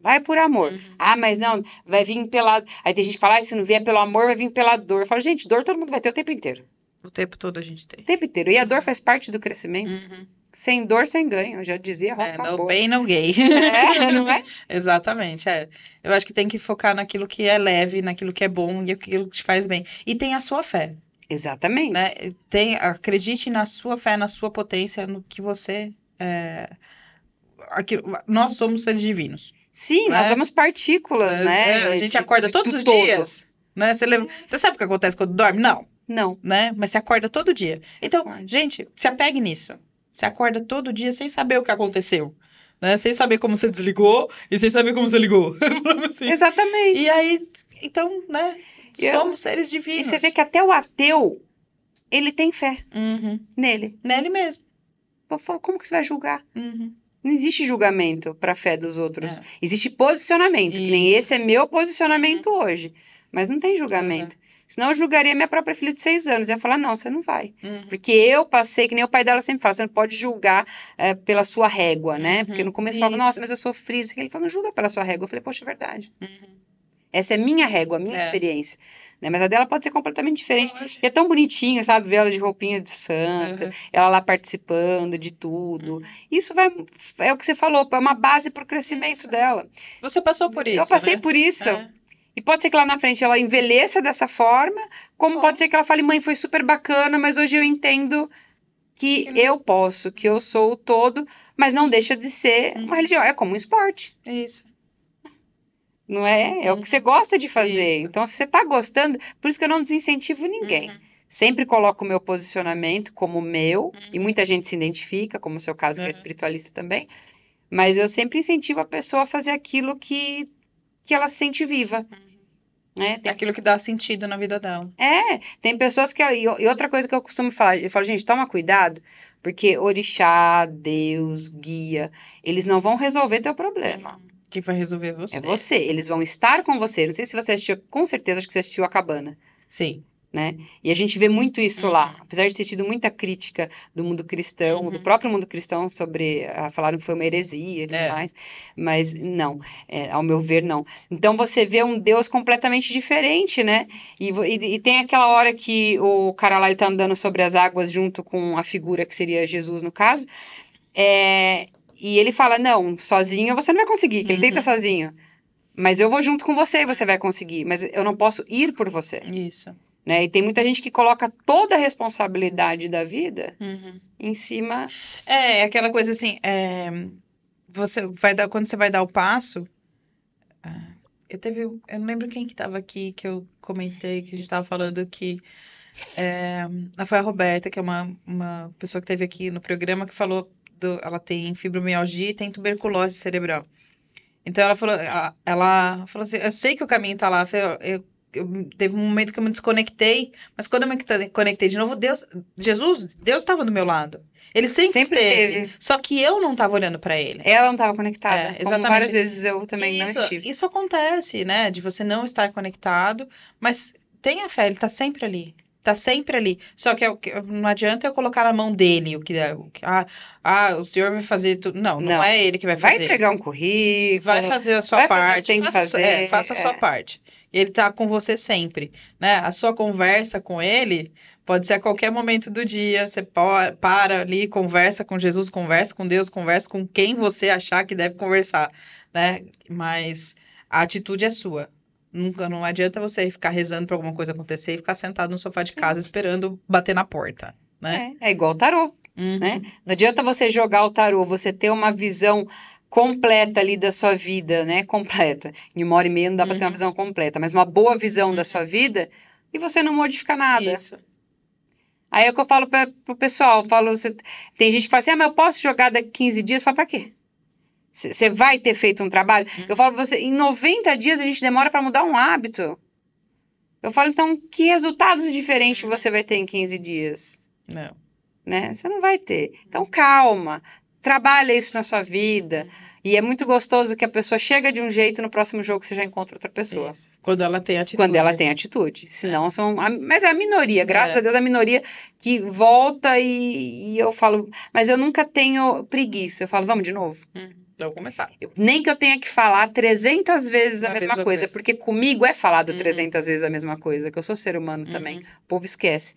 Vai por amor. Uhum. Ah, mas não, vai vir pela. Aí tem gente que fala, ah, se não vier pelo amor, vai vir pela dor. Eu falo, gente, dor todo mundo vai ter o tempo inteiro. O tempo todo a gente tem. O tempo inteiro. E a dor faz parte do crescimento. Uhum. Sem dor, sem ganho. Eu já dizia, É, Rafa no Boa. bem, no gay. [laughs] É, não é? [laughs] Exatamente, é. Eu acho que tem que focar naquilo que é leve, naquilo que é bom e aquilo que te faz bem. E tem a sua fé, Exatamente. né? Tem, acredite na sua fé, na sua potência, no que você é, aquilo, nós somos seres divinos. Sim, nós É. somos partículas, É, né? é, a gente acorda todos do os todo. dias, né? Você, leva- você sabe o que acontece quando dorme? Não, Não. né? Mas você acorda todo dia. Então, gente, se apegue nisso. Você acorda todo dia sem saber o que aconteceu, né? Sem saber como você desligou e sem saber como você ligou. [laughs] Assim. Exatamente. E aí, então, né? E eu- Somos seres E divinos. você vê que até o ateu, ele tem fé Uhum. nele. Nele mesmo. Como que você vai julgar? Uhum. Não existe julgamento para a fé dos outros. É. Existe posicionamento. que nem esse é meu posicionamento hoje. Mas não tem julgamento. Senão eu julgaria minha própria filha de seis anos. Ia falar, não, você não vai. Uhum. Porque eu passei, que nem o pai dela sempre fala, você não pode julgar eh, pela sua régua, né? Uhum. Porque no começo eu falava, nossa, mas eu sofri. não sei o que. Ele falou, não julga pela sua régua. Eu falei, poxa, é verdade. Uhum. Essa é minha régua, a minha É. experiência. Né? Mas a dela pode ser completamente diferente. Lógico. E é tão bonitinho, sabe? Ver ela de roupinha de santa, Uhum. ela lá participando de tudo. Isso vai, é o que você falou, é uma base para o crescimento Isso. dela. Você passou por isso, eu passei né? por isso. É. E pode ser que lá na frente ela envelheça dessa forma, como Bom. pode ser que ela fale, mãe, foi super bacana, mas hoje eu entendo que Que- eu posso, que eu sou o todo, mas não deixa de ser Uhum. uma religião. É como um esporte, Isso. não é? É o que você gosta de fazer. Isso. Então, se você tá gostando, por isso que eu não desincentivo ninguém. Uhum. Sempre coloco o meu posicionamento como meu, e muita gente se identifica, como o seu caso, que é Uhum. espiritualista também. Mas eu sempre incentivo a pessoa a fazer aquilo que, que ela se sente viva. Né? Tem- Aquilo que dá sentido na vida dela. É, tem pessoas que. E outra coisa que eu costumo falar, eu falo, gente, toma cuidado, porque orixá, Deus, guia, eles não vão resolver teu problema. Que vai resolver você. É você. Eles vão estar com você. Não sei se você assistiu, com certeza, acho que você assistiu a cabana. Sim. Né? E a gente vê muito isso Uhum. lá, apesar de ter tido muita crítica do mundo cristão, Uhum. do próprio mundo cristão sobre, ah, falaram que foi uma heresia e tudo É. mais, mas não, é, ao meu ver não. Então você vê um Deus completamente diferente, né? E, e- e tem aquela hora que o cara lá ele tá andando sobre as águas junto com a figura que seria Jesus no caso, é, e ele fala, não, sozinho você não vai conseguir, que ele Uhum. tenta sozinho. Mas eu vou junto com você e você vai conseguir. Mas eu não posso ir por você Isso. Né? E tem muita gente que coloca toda a responsabilidade da vida Uhum. em cima. É, é aquela coisa assim, é, você vai dar, quando você vai dar o passo, ah, eu teve, eu não lembro quem que tava aqui que eu comentei que a gente tava falando que é, foi a Roberta, que é uma, uma pessoa que teve aqui no programa que falou do, ela tem fibromialgia e tem tuberculose cerebral. Então ela falou, ela, falou assim, eu sei que o caminho tá lá, eu, eu, eu- teve um momento que eu me desconectei, mas quando eu me conectei de novo, Deus, Jesus, Deus estava do meu lado. Ele sempre, Sempre esteve, esteve. só que eu não estava olhando para ele. Ela não estava conectada. É, como exatamente. várias vezes eu também isso, não estive. isso acontece, né? De você não estar conectado, mas tenha fé, ele tá sempre ali. Tá sempre ali. Só que é que- não adianta eu colocar na mão dele o que é. O que, ah, ah, o senhor vai fazer tudo. Não, não, Não. é ele que vai Vai fazer. entregar um currículo. Vai fazer a sua vai fazer parte. tem que faça, a sua- é, fazer, faça a sua é. parte. Ele tá com você sempre, né? A sua conversa com ele pode ser a qualquer momento do dia. Você para ali, conversa com Jesus, conversa com Deus, conversa com quem você achar que deve conversar, né? Mas a atitude é sua. Nunca, não adianta você ficar rezando para alguma coisa acontecer e ficar sentado no sofá de casa esperando bater na porta, né? É, é igual o tarô, Uhum. né? Não adianta você jogar o tarô, você ter uma visão completa ali da sua vida, né? Completa. Em uma hora e meia não dá para ter uma Uhum. visão completa, mas uma boa visão da sua vida e você não modifica nada. Isso. Aí é o que eu falo pra, pro pessoal. Falo, você- tem gente que fala assim, ah, mas eu posso jogar daqui 15 dias? Fala, pra quê? Você vai ter feito um trabalho? Uhum. Eu falo pra você, em 90 dias a gente demora para mudar um hábito. Eu falo, então, que resultados diferentes você vai ter em 15 dias? Não. Né? Você não vai ter. Então, calma. Trabalha isso na sua vida. E é muito gostoso que a pessoa chega de um jeito no próximo jogo você já encontra outra pessoa. Isso. Quando ela tem atitude. Quando ela tem atitude. Senão são. Mas é a minoria, graças é. a Deus, a minoria que volta e, e, eu falo. Mas eu nunca tenho preguiça. Eu falo, vamos de novo. Uhum. Então, começar. Eu, nem que eu tenha que falar 300 vezes a, a mesma, mesma coisa, coisa, porque comigo é falado uhum. 300 vezes a mesma coisa, que eu sou ser humano uhum. também. O povo esquece.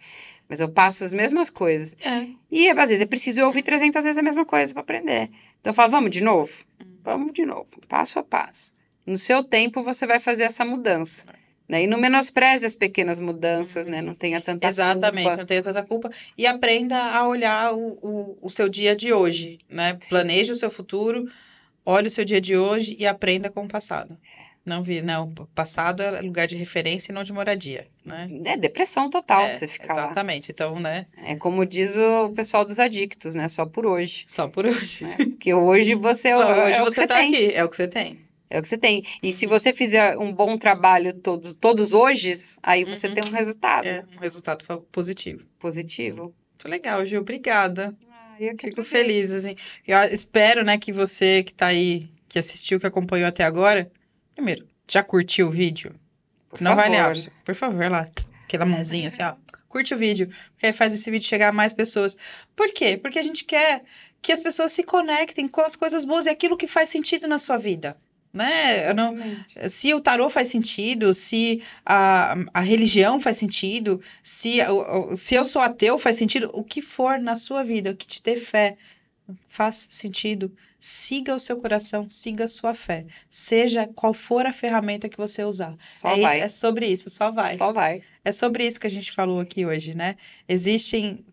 Mas eu passo as mesmas coisas. É. E às vezes é preciso ouvir 300 vezes a mesma coisa para aprender. Então eu falo, vamos de novo? Uhum. Vamos de novo, passo a passo. No seu tempo você vai fazer essa mudança. Né? E não menospreze as pequenas mudanças, né? Não tenha tanta Exatamente, culpa. não tenha tanta culpa. E aprenda a olhar o, o, o seu dia de hoje, né? Planeje o seu futuro, olhe o seu dia de hoje e aprenda com o passado. Não vi, não. O passado é lugar de referência e não de moradia, né? É depressão total É, você ficar exatamente. Então, né? lá. É como diz o pessoal dos adictos, né? Só por hoje. Só por hoje. Né? Porque hoje você é o, Não, hoje é o que você você tá tem. aqui, é o que você tem. É o que você tem. E se você fizer um bom trabalho todos, todos hoje, aí você Uhum. tem um resultado É um resultado positivo. positivo. Muito legal, Gil. Obrigada. Ah, eu Fico feliz, assim. Eu espero, né, que você que tá aí, que assistiu, que acompanhou até agora, primeiro, já curtiu o vídeo? Por Se não vai favor. lá, por favor, lá, aquela mãozinha assim, ó, curte o vídeo, porque aí faz esse vídeo chegar a mais pessoas. Por quê? Porque a gente quer que as pessoas se conectem com as coisas boas e aquilo que faz sentido na sua vida. Né? Não, se o tarô faz sentido, se a, a religião faz sentido, se, se eu sou ateu faz sentido, o que for na sua vida, o que te dê fé, faz sentido, siga o seu coração, siga a sua fé, seja qual for a ferramenta que você usar. Só é, vai. é sobre isso, só vai. Só vai. É sobre isso que a gente falou aqui hoje, né? Existem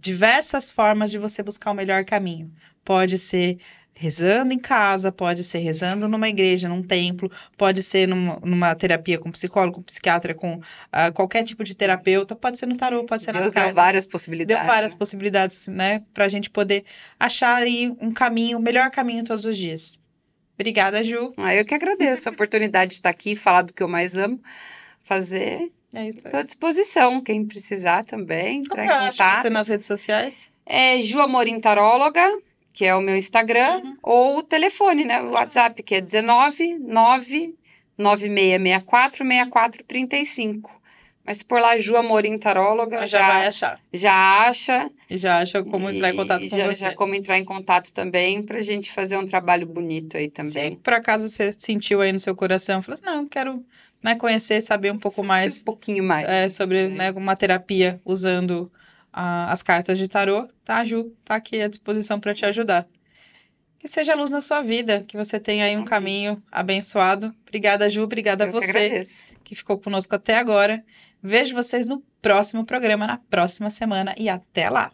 diversas formas de você buscar o melhor caminho. Pode ser rezando em casa, pode ser rezando numa igreja, num templo, pode ser numa, numa terapia com psicólogo, com psiquiatra, com ah, qualquer tipo de terapeuta, pode ser no tarô, pode ser nas Deus deu cartas. várias Deu possibilidades. várias né? possibilidades, né, pra gente poder achar aí um caminho, o melhor caminho todos os dias. Obrigada, Ju. Ah, eu que agradeço a oportunidade de estar aqui, falar do que eu mais amo, fazer. É isso aí. Estou à disposição, quem precisar também, Como eu acho você nas redes sociais? É Ju Amorim Taróloga, que é o meu Instagram, Uhum. ou o telefone, né? O WhatsApp, que é 19 9 9664 6435. Mas por lá, Ju Amorim Taróloga, Já, já, vai achar. já acha. E já acha como entrar em contato com já, você. já como entrar em contato também, pra gente fazer um trabalho bonito aí Se também. por acaso você sentiu aí no seu coração, falou assim, não, quero né, conhecer, saber um pouco mais Um pouquinho mais. é, sobre né? né, uma terapia usando ah, as cartas de tarô, tá, Ju? Tá aqui à disposição para te ajudar. Que seja luz na sua vida, que você tenha aí um caminho abençoado. Obrigada, Ju, obrigada a Eu que você agradeço. que ficou conosco até agora. Vejo vocês no próximo programa, na próxima semana e até lá!